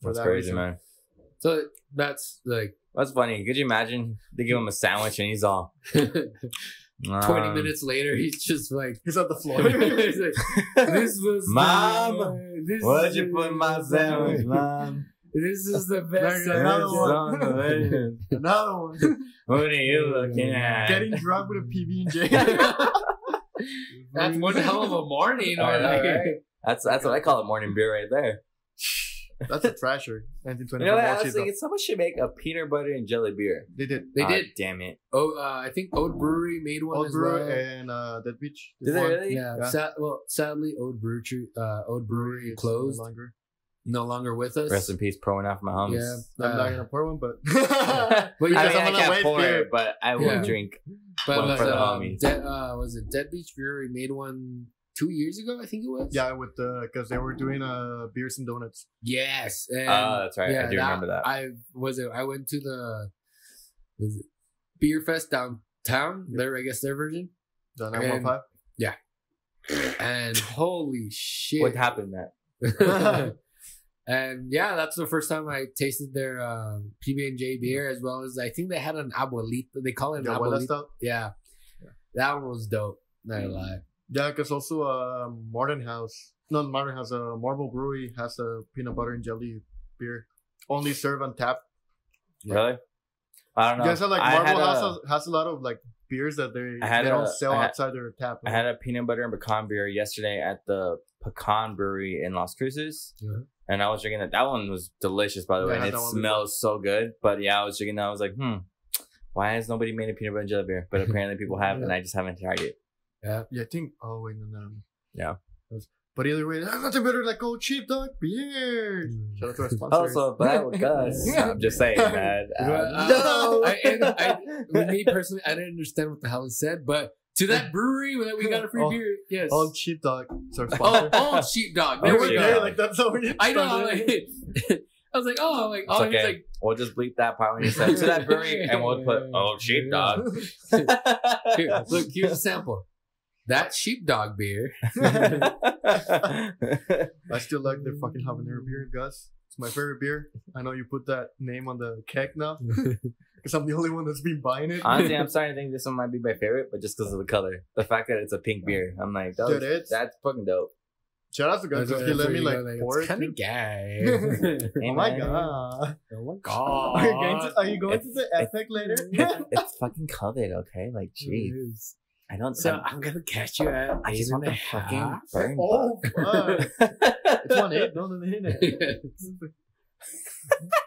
C: For
D: That's
C: that
D: crazy,
C: reason.
D: man.
E: So that's like
D: That's funny. Could you imagine they give him a sandwich and he's all
E: 20
D: um,
E: minutes later, he's just like,
C: He's on the floor.
E: He's like, this was
D: Mom,
E: the, this
D: What'd you put in my sandwich, mom?
E: This is the best
C: There's
E: sandwich.
C: another one.
D: on.
C: Another one.
D: What are you looking at?
C: Getting drunk with a PB and J.
E: That's one hell of a morning. Or
D: I
E: like,
D: right? That's that's what I call a morning beer right there.
C: That's a trasher.
D: You
C: 1924
D: know what? I
C: Malt
D: was thinking someone should make a peanut butter and jelly beer.
C: They did.
E: They
D: Ah,
E: did.
D: Damn it.
E: Oh, uh, I think Old Brewery made one
C: Old
E: as
C: Brewer
E: well.
C: and uh, Dead Beach.
D: Did they really?
E: Yeah,
C: Yeah.
E: Sad, well, sadly, Old Brewery, uh, Old Brewery
C: It's
E: closed,
C: No longer.
E: no longer with us.
D: Rest in peace, pouring out for my homies.
E: Yeah,
C: I'm
E: uh,
C: not gonna pour one, but
E: But
D: I, mean,
C: I'm
D: I
C: gonna
D: can't pour
C: beer.
D: it, but I will
E: Yeah.
D: drink.
E: But
D: One
E: was,
D: for the
E: um,
D: homies.
E: Dead, uh, was it Dead Beach Brewery made one two years ago? I think it was.
C: yeah, with the because they were doing uh beers and donuts.
E: Yes. And
D: Ah, that's right. I
E: yeah,
D: do remember that.
E: I was it. I went to the was it Beer Fest downtown. Their I guess their version.
C: The 915.
E: And holy shit!
D: What happened that?
E: and yeah, that's the first time I tasted their um, PB and J beer, as well as I think they had an abuelita. They call it an
C: The abuela
E: abuelita.
C: stuff.
E: Yeah. that one was dope. Not gonna lie.
C: Yeah, because also uh, Modern House, no, Modern House, uh, Marble Brewery has a peanut butter and jelly beer. Only serve on tap.
D: Really? I don't know.
C: You guys have like Marble House has, has a lot of like beers that they,
D: had
C: they don't
D: a-
C: sell
D: had-
C: outside their tap.
D: I had a peanut butter and pecan beer yesterday at the Pecan Brewery in Las Cruces.
E: Yeah.
D: And I was drinking that. That one was delicious, by the
C: Yeah,
D: way.
C: I
D: And it
C: that one before.
D: smells so good. But yeah, I was drinking that. I was like, hmm, why has nobody made a peanut butter and jelly beer? But apparently people have, and I just haven't tried it.
C: yeah, I think. Oh wait, no, no.
D: Yeah.
C: But either way, there's nothing better like old cheap dog beer.
E: Mm.
C: Shout out to our sponsors.
D: Also, but with us. I'm just saying, man.
E: Uh,
C: No.
E: I, and I, with me personally, I didn't understand what the hell he said, but to that brewery that we got a free
C: Oh,
E: beer, yes.
C: Old Sheepdog. dog. It's our
E: Oh,
C: sponsor.
E: oh, sheepdog.
C: They
E: There
C: were
E: we
C: there,
E: go.
C: like that's how we
E: I know. Like, I was like, oh, like, oh,
D: It's
E: oh, he's
D: okay.
E: like,
D: we'll just bleep that part when you said to that brewery, and we'll put, oh, sheepdog.
E: Here, look, here's a sample. That sheepdog beer.
C: I still like their fucking habanero beer, Gus. It's my favorite beer. I know you put that name on the keg now because I'm the only one that's been buying it.
D: Honestly, I'm starting to think this one might be my favorite, but just because of the color, the fact that it's a pink beer, I'm like, that
C: Dude,
D: was-
C: it's-
D: that's fucking dope.
C: Shout out to Gus because he let me like pour it.
E: kind
C: too.
E: of gay.
C: Oh my
D: man.
C: god!
E: oh my
C: Are you going to,
E: god.
C: are you going to
D: It's-
C: the epic later?
D: It's, it's fucking colored, okay? Like, jeez, I don't.
E: So
D: I'm-
E: I'm gonna catch you at
D: I just want
E: a
D: the fucking burn.
C: oh fuck! It's one eight, no, no, no, no.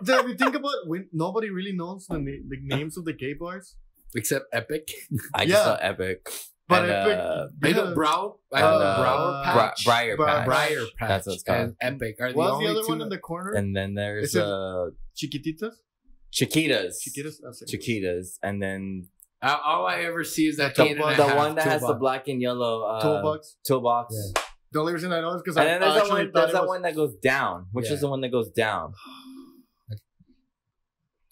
C: Dude, if you think about when nobody really knows the, na- the names of the gay bars,
E: Except Epic.
D: I just
C: Yeah.
D: saw Epic.
C: but
D: And,
C: Epic,
D: uh,
E: I know
C: yeah.
E: Brow. I
C: Uh,
E: know
C: uh,
E: Brower
D: Bri-
E: Patch.
D: Briar
C: Bri-
D: Patch.
E: Briar Patch.
D: That's what it's called.
E: And Epic are the
C: What's
E: only
C: the other
E: two.
C: one in the corner?
D: And then there's
C: Is it-
D: uh,
C: Chiquititas.
D: Chiquitas.
C: Chiquitas. That's it.
D: Chiquitas. And then
E: All, all I ever see is that
D: the,
E: eight and
D: the one that has the black and yellow uh,
C: Toolbox.
D: toolbox.
E: Yeah.
C: The only reason I know is because
D: And
C: I
D: then there's that
C: actually
D: one.
C: thought
D: There's
C: it
D: that
C: was.
D: one that goes down. Which
E: Yeah.
D: is the one that goes down?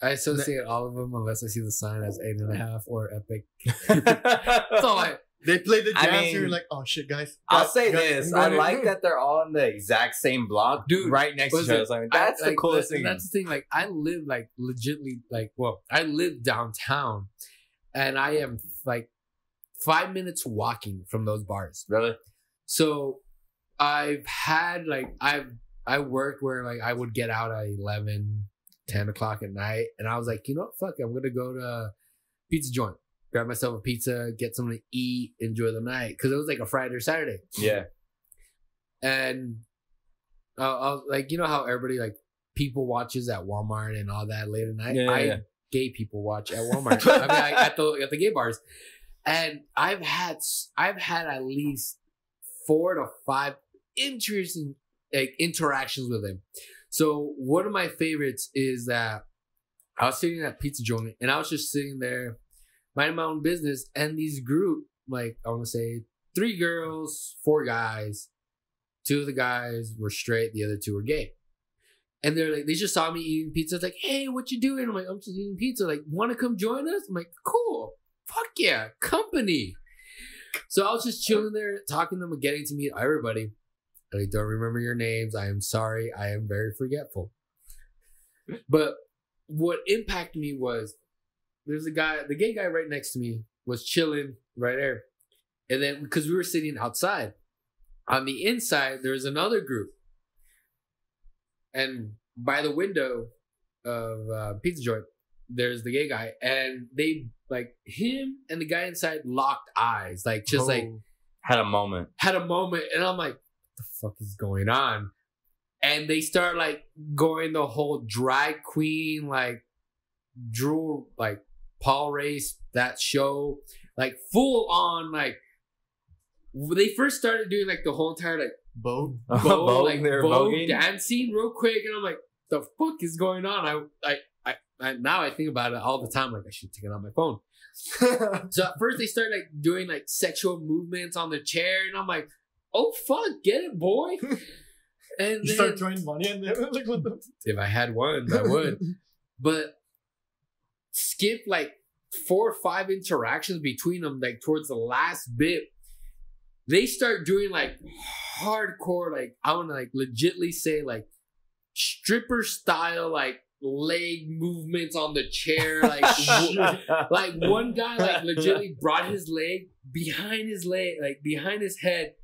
E: I associate all of them unless I see the sign as eight and a half or Epic. That's all I.
C: They play the
D: I
C: jazz
D: mean,
C: here, you're like, oh shit, guys.
D: I'll
C: Guys,
D: say
C: guys,
D: this:
C: I'm
D: like that they're all in the exact same block,
E: Dude,
D: right next to
E: was
D: each other. So, I mean, that's
E: I-
D: the
E: like,
D: coolest
E: that-
D: thing.
E: That's the thing. Like I live like legitly like well, I live downtown, and I am like five minutes walking from those bars.
D: really?
E: So I've had like I've I worked where like I would get out at 11, 10 o'clock at night, and I was like, you know what, fuck, I'm gonna go to pizza joint, grab myself a pizza, get something to eat, enjoy the night, because it was like a Friday or Saturday,
D: Yeah.
E: and uh, I was like, you know how everybody like people watches at Walmart and all that late at night.
D: Yeah,
E: I
D: yeah.
E: gay people watch at Walmart. I mean, I, at the at the gay bars, and I've had I've had at least four to five interesting like interactions with him. So one of my favorites is that I was sitting at pizza joint and I was just sitting there minding my own business, and these group like I want to say three girls, four guys. Two of the guys were straight, the other two were gay. And they're like, they just saw me eating pizza. It's like, hey, what you doing? I'm like, I'm just eating pizza. Like, want to come join us? I'm like, cool. Fuck yeah, company. So I was just chilling there, talking to them and getting to meet everybody. I don't remember your names. I am sorry. I am very forgetful. But what impacted me was there's a guy, the gay guy right next to me was chilling right there. And then because we were sitting outside, on the inside, there was another group. And by the window of uh, Pizza Joint, there's the gay guy. And they, like, him and the guy inside locked eyes. Like, just like,
C: Oh.
D: Had a moment.
E: had a moment. And I'm like, the fuck is going on? and they start like going the whole drag queen like Drew like Paul race that show like full on like they first started doing like the whole entire like
C: Bo.
E: Vogue,
D: Vogue,
E: like Vogue dancing real quick, and I'm like, the fuck is going on? I, I, I, I now I think about it all the time. Like I should take it on my phone. So at first they start like doing like sexual movements on the chair, and I'm like, oh fuck, get it, boy. And
C: you
E: then,
C: start throwing money in there. like what the?
E: if I had one, I would. but skip like four or five interactions between them, like towards the last bit. They start doing like hardcore, like I want to like legitly say like stripper style, like leg movements on the chair, like w- like one guy like legitimately brought his leg behind his leg, like behind his head,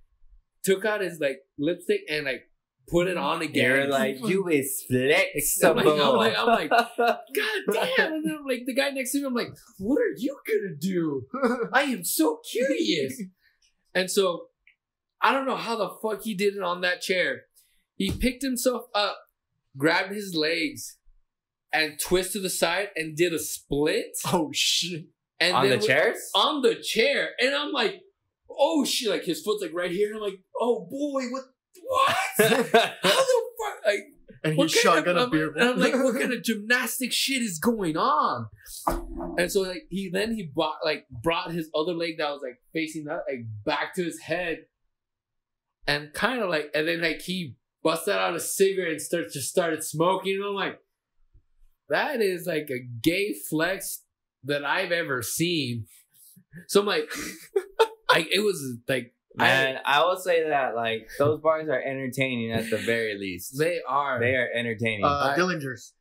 E: took out his like lipstick and like put it on again.
D: You're like, you is
E: I'm like, I'm like, I'm like, God damn! And then I'm like, the guy next to me, I'm like, what are you gonna do? I am so curious. and so, I don't know how the fuck he did it on that chair. He picked himself up, grabbed his legs, and twisted to the side and did a split.
C: oh shit!
E: And
D: on the chairs?
E: on the chair, and I'm like, oh shit! Like his foot's like right here, and I'm like, oh boy, what? What? How the fuck? Like,
C: And
E: what
C: he
E: kind
C: shotgun
E: of,
C: a beer.
E: And I'm like, what kind of gymnastic shit is going on? And so like he then he brought like brought his other leg that was like facing that like back to his head, and kind of like and then like he busted out a cigarette and start just started smoking. And I'm like, that is like a gay flex that I've ever seen. So I'm like, I it was like
D: Man, I will say that like those bars are entertaining at the very least.
E: they are
D: They are entertaining.
C: uh,
E: I-
C: Dillinger's.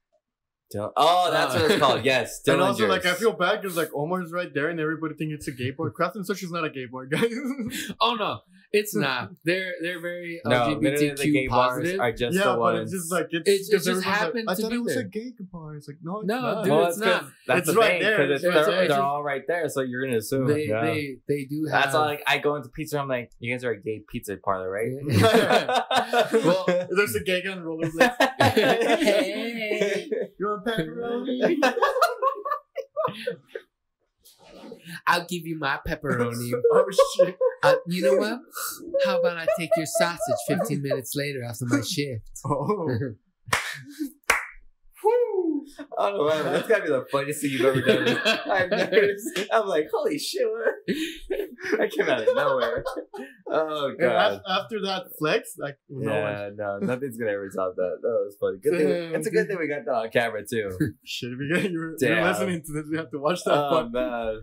D: Dil- oh, that's what it's called. Yes,
C: And also, like, I feel bad because like Omar's right there, and everybody thinks it's a gay bar. Craft and Such is not a gay bar, guys.
E: Oh no, it's not. They're they're very
D: no, literally the gay
E: LGBTQ
D: bars
E: positive.
D: are just
C: yeah,
D: the
C: but
D: ones.
C: it's just like it's,
E: It's- it
C: 'cause
E: just
C: everyone's like,
E: happened
C: I thought it was
E: there.
C: a gay bar. It's like no, it's
E: No,
C: not.
E: dude,
D: well,
E: it's
D: it's 'cause
E: not.
D: That's
C: It's
D: the
C: right
D: thing
C: there.
D: because
C: It's
D: they're,
C: right
D: they're
C: there.
D: all right there, so you're gonna assume.
E: they,
D: yeah.
E: they they do have.
D: That's all. Like I go into pizza, I'm like, you guys are a gay pizza parlor, right?
E: well,
C: There's a gay guy on rollerblades.
E: Hey.
C: You want pepperoni?
E: I'll give you my pepperoni.
C: oh shit!
E: Uh, you know what? How about I take your sausage 15 minutes later after my shift?
C: Oh,
D: I don't know. why, but That's gotta be the funniest thing you've ever done. I've never. Seen, I'm like, holy shit! What? That came out of nowhere. Oh god.
C: af- after that flex, like no one
D: no, nothing's gonna ever top that. That was funny. Good thing, it's a good thing we got that on camera too.
C: Should if you get, you're, you're listening to this, you have to watch that.
D: Oh
C: part.
D: man,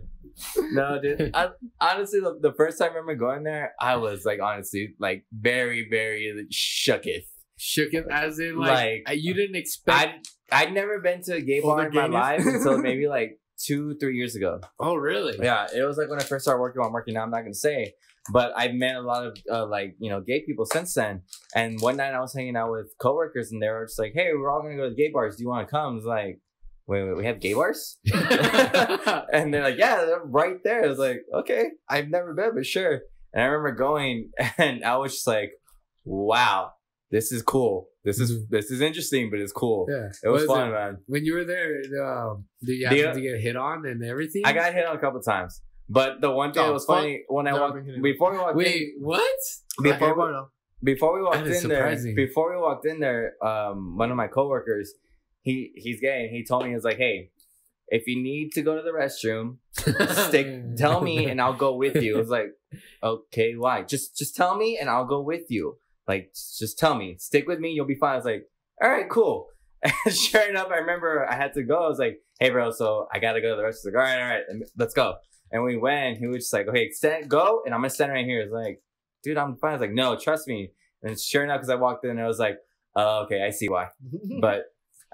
D: no, dude. I, honestly, the, the first time I remember going there, I was like, honestly, like very, very shooketh.
E: Shook it as in like,
D: Like,
E: you didn't expect.
D: I'd never been to a gay bar in my life until maybe like two, three years ago.
E: oh really?
D: Yeah, it was like when I first started working. I'm working now. I'm not gonna say, but I've met a lot of uh, like you know gay people since then. And one night I was hanging out with coworkers, and they were just like, "Hey, we're all gonna go to gay bars. Do you want to come?" I was like, "Wait, wait, we have gay bars?" and they're like, "Yeah, they're right there." I was like, "Okay, I've never been, but sure." And I remember going, and I was just like, "Wow, this is cool. This is this is interesting, but it's cool.
E: yeah.
D: It was
E: What is
D: fun, man."
E: When you were there, um, did you have to get hit on and everything?
D: I got hit on a couple times. But the one thing
C: Oh,
D: that was
C: fuck.
D: funny when I walked before we walked
E: Wait, what?
D: in,
C: Gay
D: before we, before we walked in there before we walked in there, um, one of my coworkers, he he's gay and he told me he was like, hey, if you need to go to the restroom, stick tell me and I'll go with you. I was like, okay, why? Just just tell me and I'll go with you. Like just tell me, stick with me, you'll be fine. I was like, all right, cool. And sure enough, I remember I had to go. I was like, hey, bro, so I gotta go to the rest. He's like, all right, all right, let's go. And we went. He was just like, okay, stand, go, and I'm gonna stand right here. It's like, dude, I'm fine. I was like, no, trust me. And sure enough, because I walked in, I was like, oh, okay, I see why. But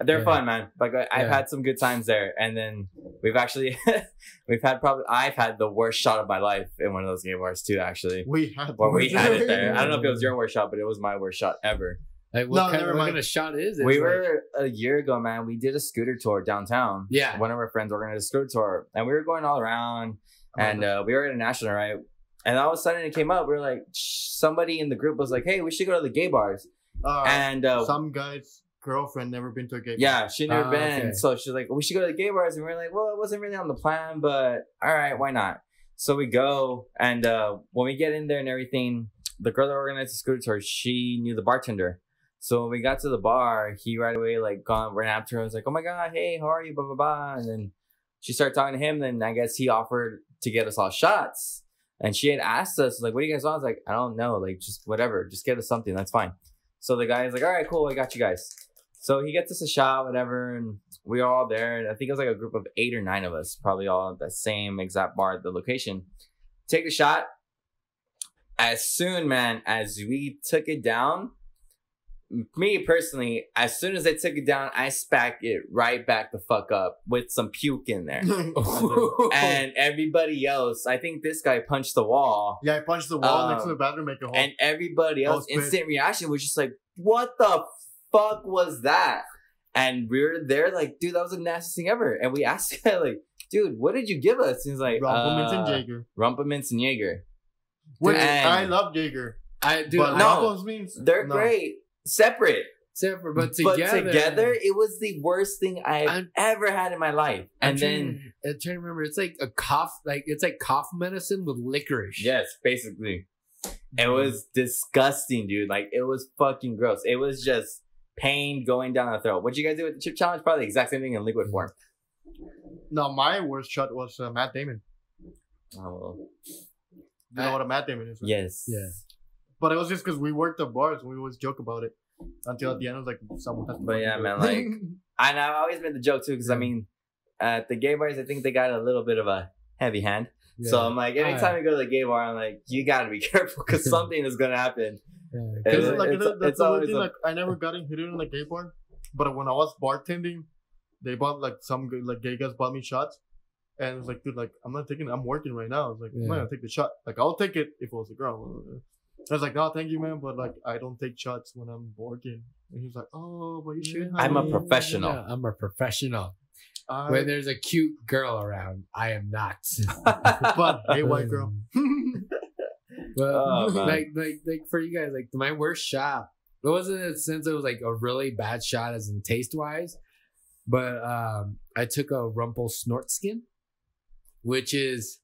D: they're
E: Yeah.
D: fun, man. Like I- I've
E: Yeah.
D: had some good times there, and then we've actually we've had probably I've had the worst shot of my life in one of those gay bars too. Actually,
C: We had.
D: well, we had it there. I don't know if it was your worst shot, but it was my worst shot ever.
E: Like, what
C: No,
E: kind,
C: never
E: what
C: mind.
E: kind of shot is it?
D: We
E: Like-
D: were a year ago, man. We did a scooter tour downtown.
E: Yeah.
D: One of our friends organized a scooter tour, and we were going all around, and uh, we were at a national, right? And all of a sudden, it came up. We were like, somebody in the group was like, "Hey, we should go to the gay bars."
C: Uh,
D: and uh,
C: some guy's girlfriend never been to a gay. bar.
D: yeah, she never
E: Ah,
D: been.
E: okay.
D: So she's like, we should go to the gay bars, and we are like, well, it wasn't really on the plan, but all right, why not? So we go, and uh, when we get in there and everything, the girl that organized the scooter tour, she knew the bartender. So when we got to the bar, he right away like gone ran after her. and was like, "Oh my god, hey, how are you?" Blah blah blah. And then she started talking to him. Then I guess he offered to get us all shots. And she had asked us like, "What do you guys want?" I was like, "I don't know, like just whatever, just get us something. That's fine." So the guy's like, "All right, cool, I got you guys." So he gets us a shot, whatever, and we all there. And I think it was like a group of eight or nine of us, probably all at the same exact bar at the location. Take the shot. As soon, man, as we took it down, me personally, as soon as I took it down, I spacked it right back the fuck up with some puke in there. and everybody else, I think this guy punched the wall.
C: yeah, I punched the wall next to
D: Um,
C: the bathroom, make a hole.
D: And everybody else, instant reaction was just like, what the fuck was that? And we were there like, dude, that was the nastiest thing ever. And we asked guy, like, dude, what did you give us? And he's like,
C: Rumple Minze
D: uh,
C: and Jaeger.
D: Rumple Minze and Jaeger.
C: Which I love Jaeger,
E: I do.
D: no.
C: Means
D: They're
C: no.
D: great. Separate.
E: separate, but
D: But
E: together.
D: together, it was the worst thing I've ever had in my life.
E: I'm
D: And
E: trying,
D: then,
E: I'm trying to remember. It's like a cough, like it's like cough medicine with licorice.
D: yes, basically. It was disgusting, dude. Like, it was fucking gross. It was just pain going down the throat. What'd you guys do with the chip challenge? Probably the exact same thing in liquid form.
C: No, my worst shot was uh, Matt Damon.
D: Oh, well.
C: You know what a Matt Damon is? right?
D: Yes.
E: Yeah.
C: But it was just because we worked the bars. We always joke about it. Until at the end, it was like someone has to.
D: But yeah, man,
C: it.
D: like- And I've always been the joke too, because I mean, at the gay bars, I think they got a little bit of a heavy hand.
E: Yeah.
D: So I'm like, anytime you go to the gay bar, I'm like, you gotta be careful because something is gonna happen.
E: Yeah,
C: Because
D: It's-
C: like
D: it's-
C: that- that's
D: it's
C: the one
D: always
C: thing.
D: a-
C: Like I never got in hit in a gay bar, but when I was bartending, they bought like some g- like gay guys bought me shots, and it's like, dude, like I'm not taking. I'm working right now. I was like, I'm not
E: Yeah.
C: gonna take the shot. Like I'll take it if it was a girl. I was like, no, thank you, man, but like I don't take shots when I'm working. And he's like, oh, but you should.
D: I'm a professional.
E: Yeah, I'm a professional.
C: I-
E: when there's a cute girl around, I am not.
C: but hey, white girl.
E: But
D: Oh,
E: like, like, like for you guys, like my worst shot. It wasn't sense it was like a really bad shot as in taste wise, but um, I took a Rumple snort skin, which is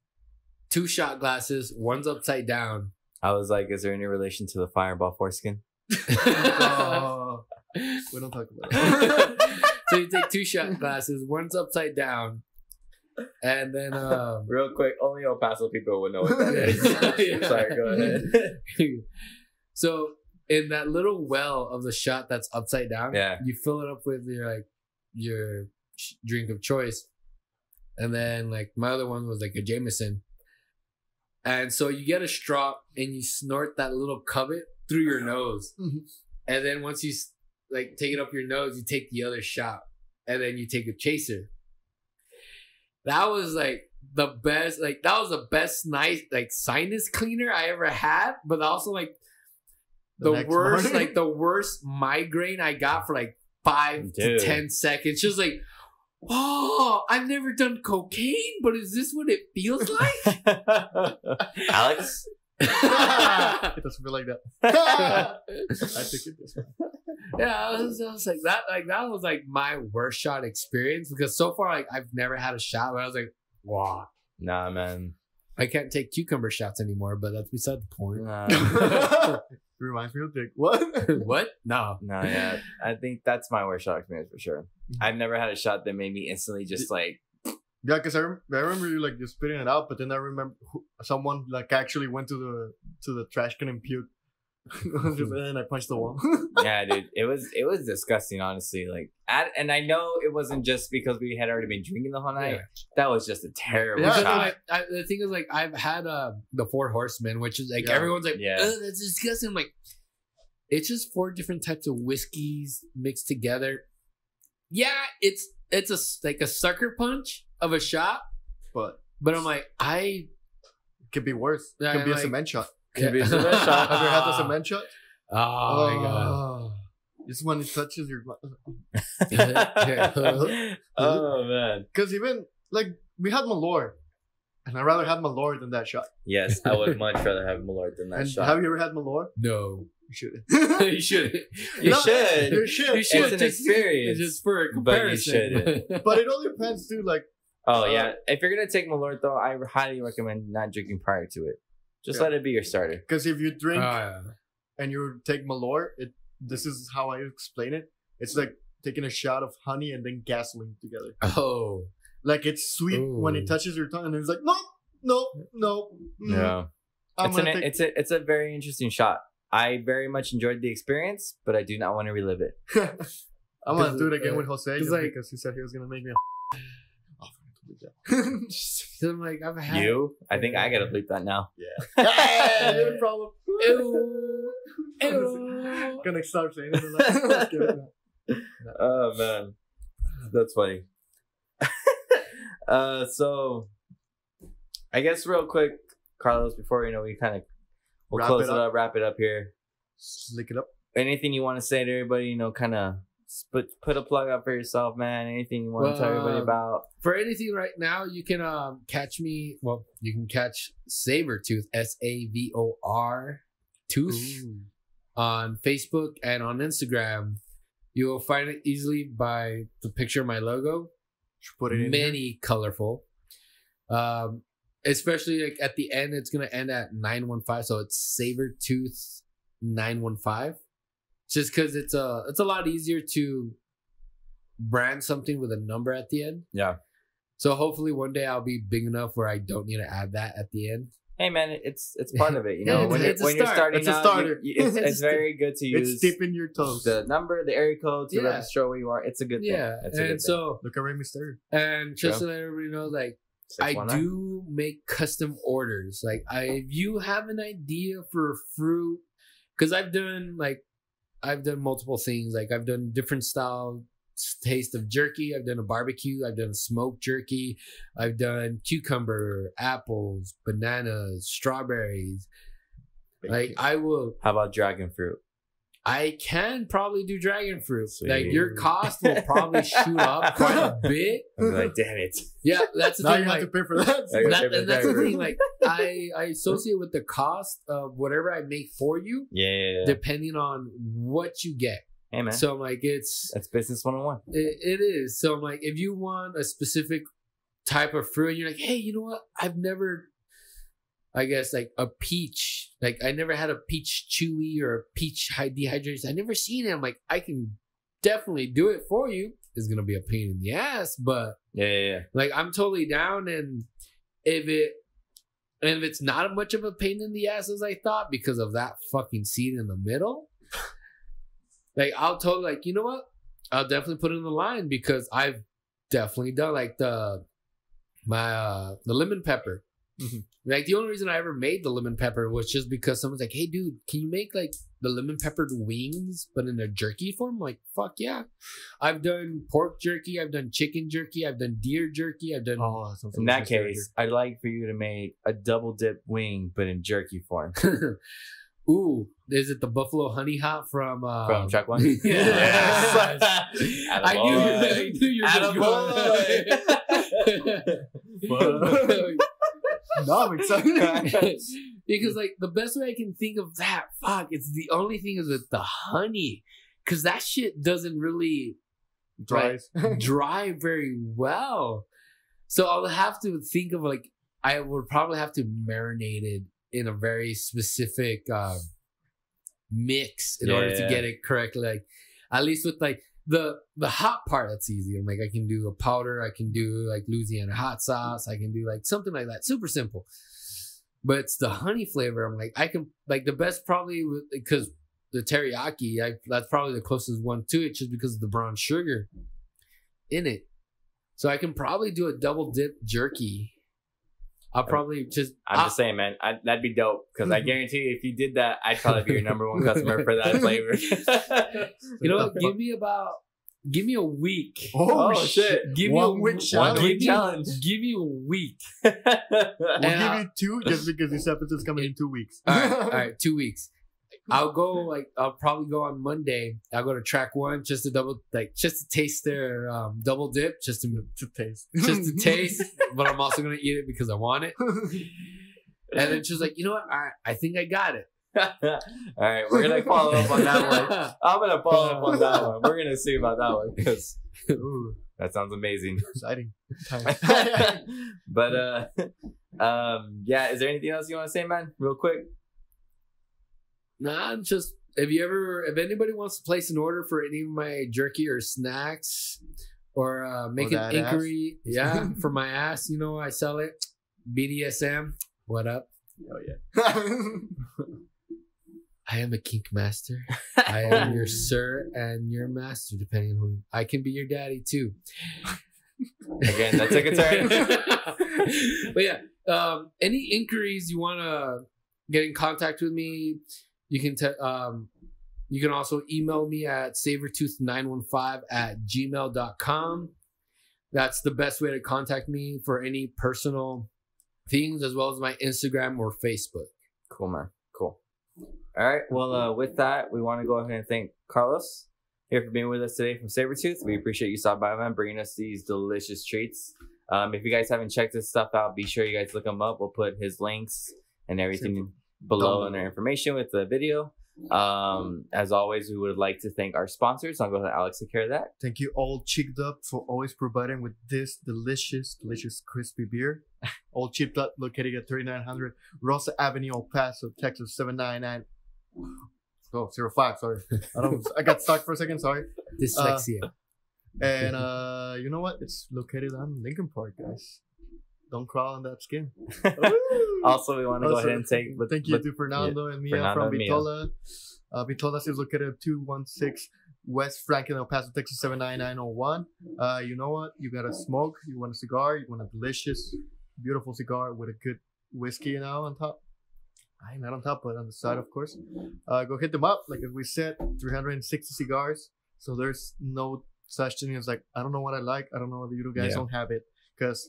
E: two shot glasses, one's upside down.
D: I was like, is there any relation to the fireball foreskin?
C: Oh, we don't talk about it.
E: so you take two shot glasses, one's upside down, and then um,
D: Real quick, only El Paso people would know what that is.
E: Yeah.
D: Sorry, go ahead.
E: so in that little well of the shot that's upside down,
D: Yeah.
E: you fill it up with your like your drink of choice, and then like my other one was like a Jameson, and so you get a straw and you snort that little covet through your nose,
C: Mhm.
E: and then once you like take it up your nose, you take the other shot, and then you take a chaser. That was like the best, like that was the best nice like sinus cleaner I ever had, but also like
C: The
E: the, worst,
C: morning?
E: like the worst migraine I got for like five
D: Dude.
E: to ten seconds. Just like, oh, I've never done cocaine, but is this what it feels like?
D: Alex?
C: it doesn't feel like that. I took it this way.
E: yeah, I was, I was like that. Like that was like my worst shot experience because so far like I've never had a shot where I was like, wow.
D: Nah, man.
E: I can't take cucumber shots anymore, but that's beside the point.
D: Nah,
C: It reminds me of Dick. What?
E: what? No.
D: nah, yeah. I think that's my worst shot experience for sure. Mm-hmm. I've never had a shot that made me instantly just like,
C: Yeah, because I, rem- I remember you like just spitting it out, but then I remember who- someone like actually went to the to the trash can and puked. and I punched the wall.
D: yeah, dude, it was it was disgusting, honestly. Like, at, and I know it wasn't just because we had already been drinking the whole night.
E: Yeah.
D: That was just a terrible
C: Yeah,
D: shot.
E: like, I, the thing is, like, I've had uh, the Four Horsemen, which is like
C: Yeah.
E: everyone's like,
D: Yeah.
E: "Ugh, that's disgusting. I'm like, it's just four different types of whiskeys mixed together. Yeah, it's it's a s- like a sucker punch of a shot,
C: but
E: but I'm like, I
C: could be worse. It
E: Yeah,
C: could be a cement shot.
D: Could be a cement shot.
C: Have you had the cement shot?
E: Oh, my god.
C: Oh. This one it touches your
D: oh man.
C: because even like we had Malort, And I'd rather have Malort than that shot.
D: Yes, I would much rather have Malort than that
C: and
D: shot.
C: have you ever had Malort?
E: No,
C: You shouldn't.
E: you should.
D: You
C: No,
D: should.
C: You should.
E: You should
D: It's an
E: just-
D: experience,
E: just for a
D: but you
E: comparison.
C: But it all depends too. Like,
D: Oh
C: Uh,
D: yeah, if you're gonna take Malort though, I highly recommend not drinking prior to it. Just
C: Yeah.
D: let it be your starter.
C: because if you drink
E: Ah,
C: and you take Malort, it this is how I explain it. It's like taking a shot of honey and then gasoline together.
E: oh,
C: Like it's sweet when it touches your tongue, and it's like no, no, no. mm, I'm
D: it's an
C: gonna take.
D: it's a it's a very interesting shot. I very much enjoyed the experience, but I do not want to relive it.
C: I'm gonna do it again
E: uh,
C: with Jose
E: 'cause,
C: just
E: like-
C: because he said he was gonna make me. A
E: so I'm like I've had
D: You? I think I gotta bleep that now.
C: yeah, no problem.
E: Ew. Ew.
C: Gonna start saying it. Let's give it that.
D: Oh man, that's funny. uh, so I guess real quick, Carlos, before you know, we kind of we'll
C: Wrap
D: close
C: it
D: it up. wrap it up here.
C: Lick it up.
D: Anything you want to say to everybody? You know, kind of put put a plug up for yourself, man. Anything you want to tell everybody about?
E: For anything right now, you can um catch me. Well, you can catch Savortooth S A V O R Tooth on Facebook and on Instagram. You will find it easily by the picture of my logo.
C: Should Put it in.
E: Many colorful. Um, especially like at the end, it's gonna end at nine one five, so it's Savortooth nine one five. Just because it's a it's a lot easier to brand something with a number at the end.
D: Yeah.
E: So hopefully one day I'll be big enough where I don't need to add that at the end.
D: Hey man, it's it's part of it. You
E: Yeah,
D: know,
E: it's-
D: when, you're,
E: it's a
D: when you're
E: start.
D: starting
C: It's a
D: out, you-
C: starter.
D: you- it's,
E: It's
D: it's very good to use
C: It's dipping your toes.
D: the number, the area code to
E: Yeah.
D: register where you are. It's a good thing.
E: Yeah,
D: It's good
E: and so
C: Look at Rey Mysterio.
E: and just
D: True.
E: to let everybody know, like
D: thing.
E: I
D: 619.
E: do make custom orders. Like I, if you have an idea for a fruit, because I've done like I've done multiple things. Like I've done different style taste of jerky. I've done a barbecue. I've done smoked jerky. I've done cucumber, apples, bananas, strawberries. Like I will,
D: How about dragon fruit?
E: I can probably do dragon fruit. Like your cost will probably shoot up quite a bit.
D: I'm like, damn it.
E: Yeah, that's the
C: Now
E: thing.
C: you have
E: Like,
C: to pay for that.
D: I
E: that,
D: pay for
E: that's the thing. Like I, I associate with the cost of whatever I make for you,
D: Yeah, yeah, yeah.
E: depending on what you get.
D: Hey man,
E: So I'm like, it's
D: that's business 101.
E: it, it is. So I'm like, if you want a specific type of fruit, and you're like, hey, you know what? I've never, I guess, like a peach. Like I never had a peach chewy or a peach dehydrated. I never seen it. I'm like, I can definitely do it for you. It's gonna be a pain in the ass, but
D: Yeah, yeah, yeah.
E: like I'm totally down, and if it and if it's not much of a pain in the ass as I thought because of that fucking seed in the middle, like I'll totally like you know what I'll definitely put it in the line because I've definitely done like the my uh the lemon pepper.
C: Mhm.
E: Like the only reason I ever made the lemon pepper was just because someone's like, "Hey, dude, can you make like the lemon peppered wings, but in a jerky form?" I'm like, fuck yeah! I've done pork jerky, I've done chicken jerky, I've done deer jerky, I've done
C: Oh, that sounds
D: In that
C: delicious right
D: case, I'd like for you to make a double dip wing, but in jerky form
E: Ooh, is it the buffalo honey hot from uh
D: from track one.
E: Yes. I knew, I knew you were just
C: Attaboy.
E: going.
C: No, I'm excited.
E: because like the best way I can think of that, fuck, it's the only thing is with the honey. Cause that shit doesn't really
C: Dries.
E: dry very well. So I'll have to think of like I would probably have to marinate it in a very specific um, mix in order to
D: Yeah.
E: get it correctly. Like at least with like the the hot part, that's easy. I'm like I can do a powder, I can do like Louisiana hot sauce, I can do like something like that. Super simple. But it's the honey flavor. I'm like I can like the best probably because the teriyaki. I that's probably the closest one to it, just because of the brown sugar in it. So I can probably do a double dip jerky. I'll probably just.
D: I'm
E: I'll-
D: just saying, man, I, that'd be dope because I guarantee you, if you did that, I'd probably be your number one customer for that flavor.
E: you know, give me about, give me a week.
C: Oh,
D: Oh,
C: shit.
E: Give me a
C: week challenge.
E: give
D: week
E: me-
D: challenge.
E: Give me a week.
C: We'll
E: And
C: give
E: I-
C: you two just because this episode's coming in two weeks.
E: All right, all right, two weeks. I'll go like I'll probably go on Monday. I'll go to track one just to double like just to taste their um, double dip, just to
C: to taste.
E: just to taste. but I'm also gonna eat it because I want it. And then she's like, you know what? I I think I got it.
D: All right, we're gonna follow up on that one. I'm gonna follow up on that one. We're gonna see about that one because that sounds amazing.
C: exciting.
D: but uh, um, yeah. Is there anything else you want to say, man? Real quick.
E: Nah, just if you ever if anybody wants to place an order for any of my jerky or snacks or uh make an
C: that ass.
E: inquiry, yeah, for my ass, you know, I sell it. BDSM, what up?
D: Oh yeah.
E: I am a kink master. I am your sir and your master, depending on who I can be your daddy too.
D: Again, that took a turn.
E: but yeah, um, any inquiries you want to get in contact with me, you can te- um, you can also email me at savortooth915 at gmail.com. That's the best way to contact me for any personal things, as well as my Instagram or Facebook.
D: Cool, man. Cool. All right. Well, uh, with that, we want to go ahead and thank Carlos here for being with us today from Savortooth. We appreciate you stopping by, man, bringing us these delicious treats. Um, if you guys haven't checked this stuff out, be sure you guys look him up. We'll put his links and everything below in our information with the video. Um, as always, we would like to thank our sponsors. I'll go ahead, Alex, take care of that.
C: Thank you Old Sheepdog for always providing with this delicious, delicious crispy beer. Old Sheepdog located at 3900 Rosa Avenue, El Paso, Texas 799. Oh, 05, sorry. I don't I got stuck for a second, sorry.
E: Dyslexia.
C: And uh you know what? It's located on Lincoln Park, guys. Don't crawl on that skin.
D: also, we want to go ahead and take.
C: Oh, Thank you to Fernando and Mia
D: Fernando
C: from. Vitola. Uh, Vitola's is located at 216 West Franklin, El Paso, Texas 79901. Uh, you know what? You got a smoke, you want a cigar, you want a delicious, beautiful cigar with a good whiskey, you know, on top. I not on top, but on the side, of course. Uh, go hit them up. Like we said, 360 cigars. So there's no such thing as like, I don't know what I like. I don't know whether you guys
D: Yeah.
C: don't have it. Because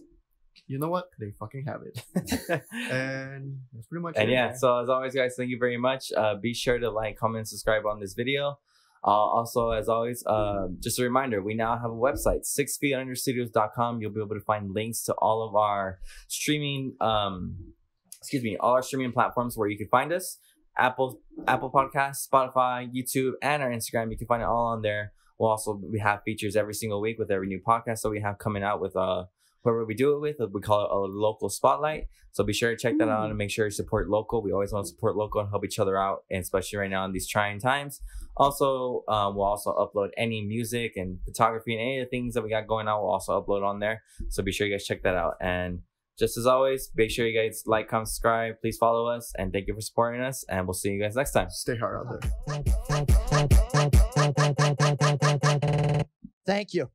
C: you know what? They fucking have it. And that's pretty much
D: And
C: it.
D: yeah,
C: man.
D: so as always, guys, thank you very much. Uh, be sure to like, comment, and subscribe on this video. Uh, also, as always, uh, just a reminder, we now have a website, six feet under studios.com. You'll be able to find links to all of our streaming, um, excuse me, all our streaming platforms where you can find us. Apple, Apple Podcasts, Spotify, YouTube, and our Instagram. You can find it all on there. We'll also, we have features every single week with every new podcast that we have coming out with, uh, whoever we do it with. We call it a local spotlight. So be sure to check that out and make sure you support local. We always want to support local and help each other out, and especially right now in these trying times. Also, um, we'll also upload any music and photography and any of the things that we got going on. We'll also upload on there. So be sure you guys check that out. And just as always, make sure you guys like, comment, subscribe. Please follow us, and thank you for supporting us. And we'll see you guys next time.
C: Stay hard out there.
B: Thank you.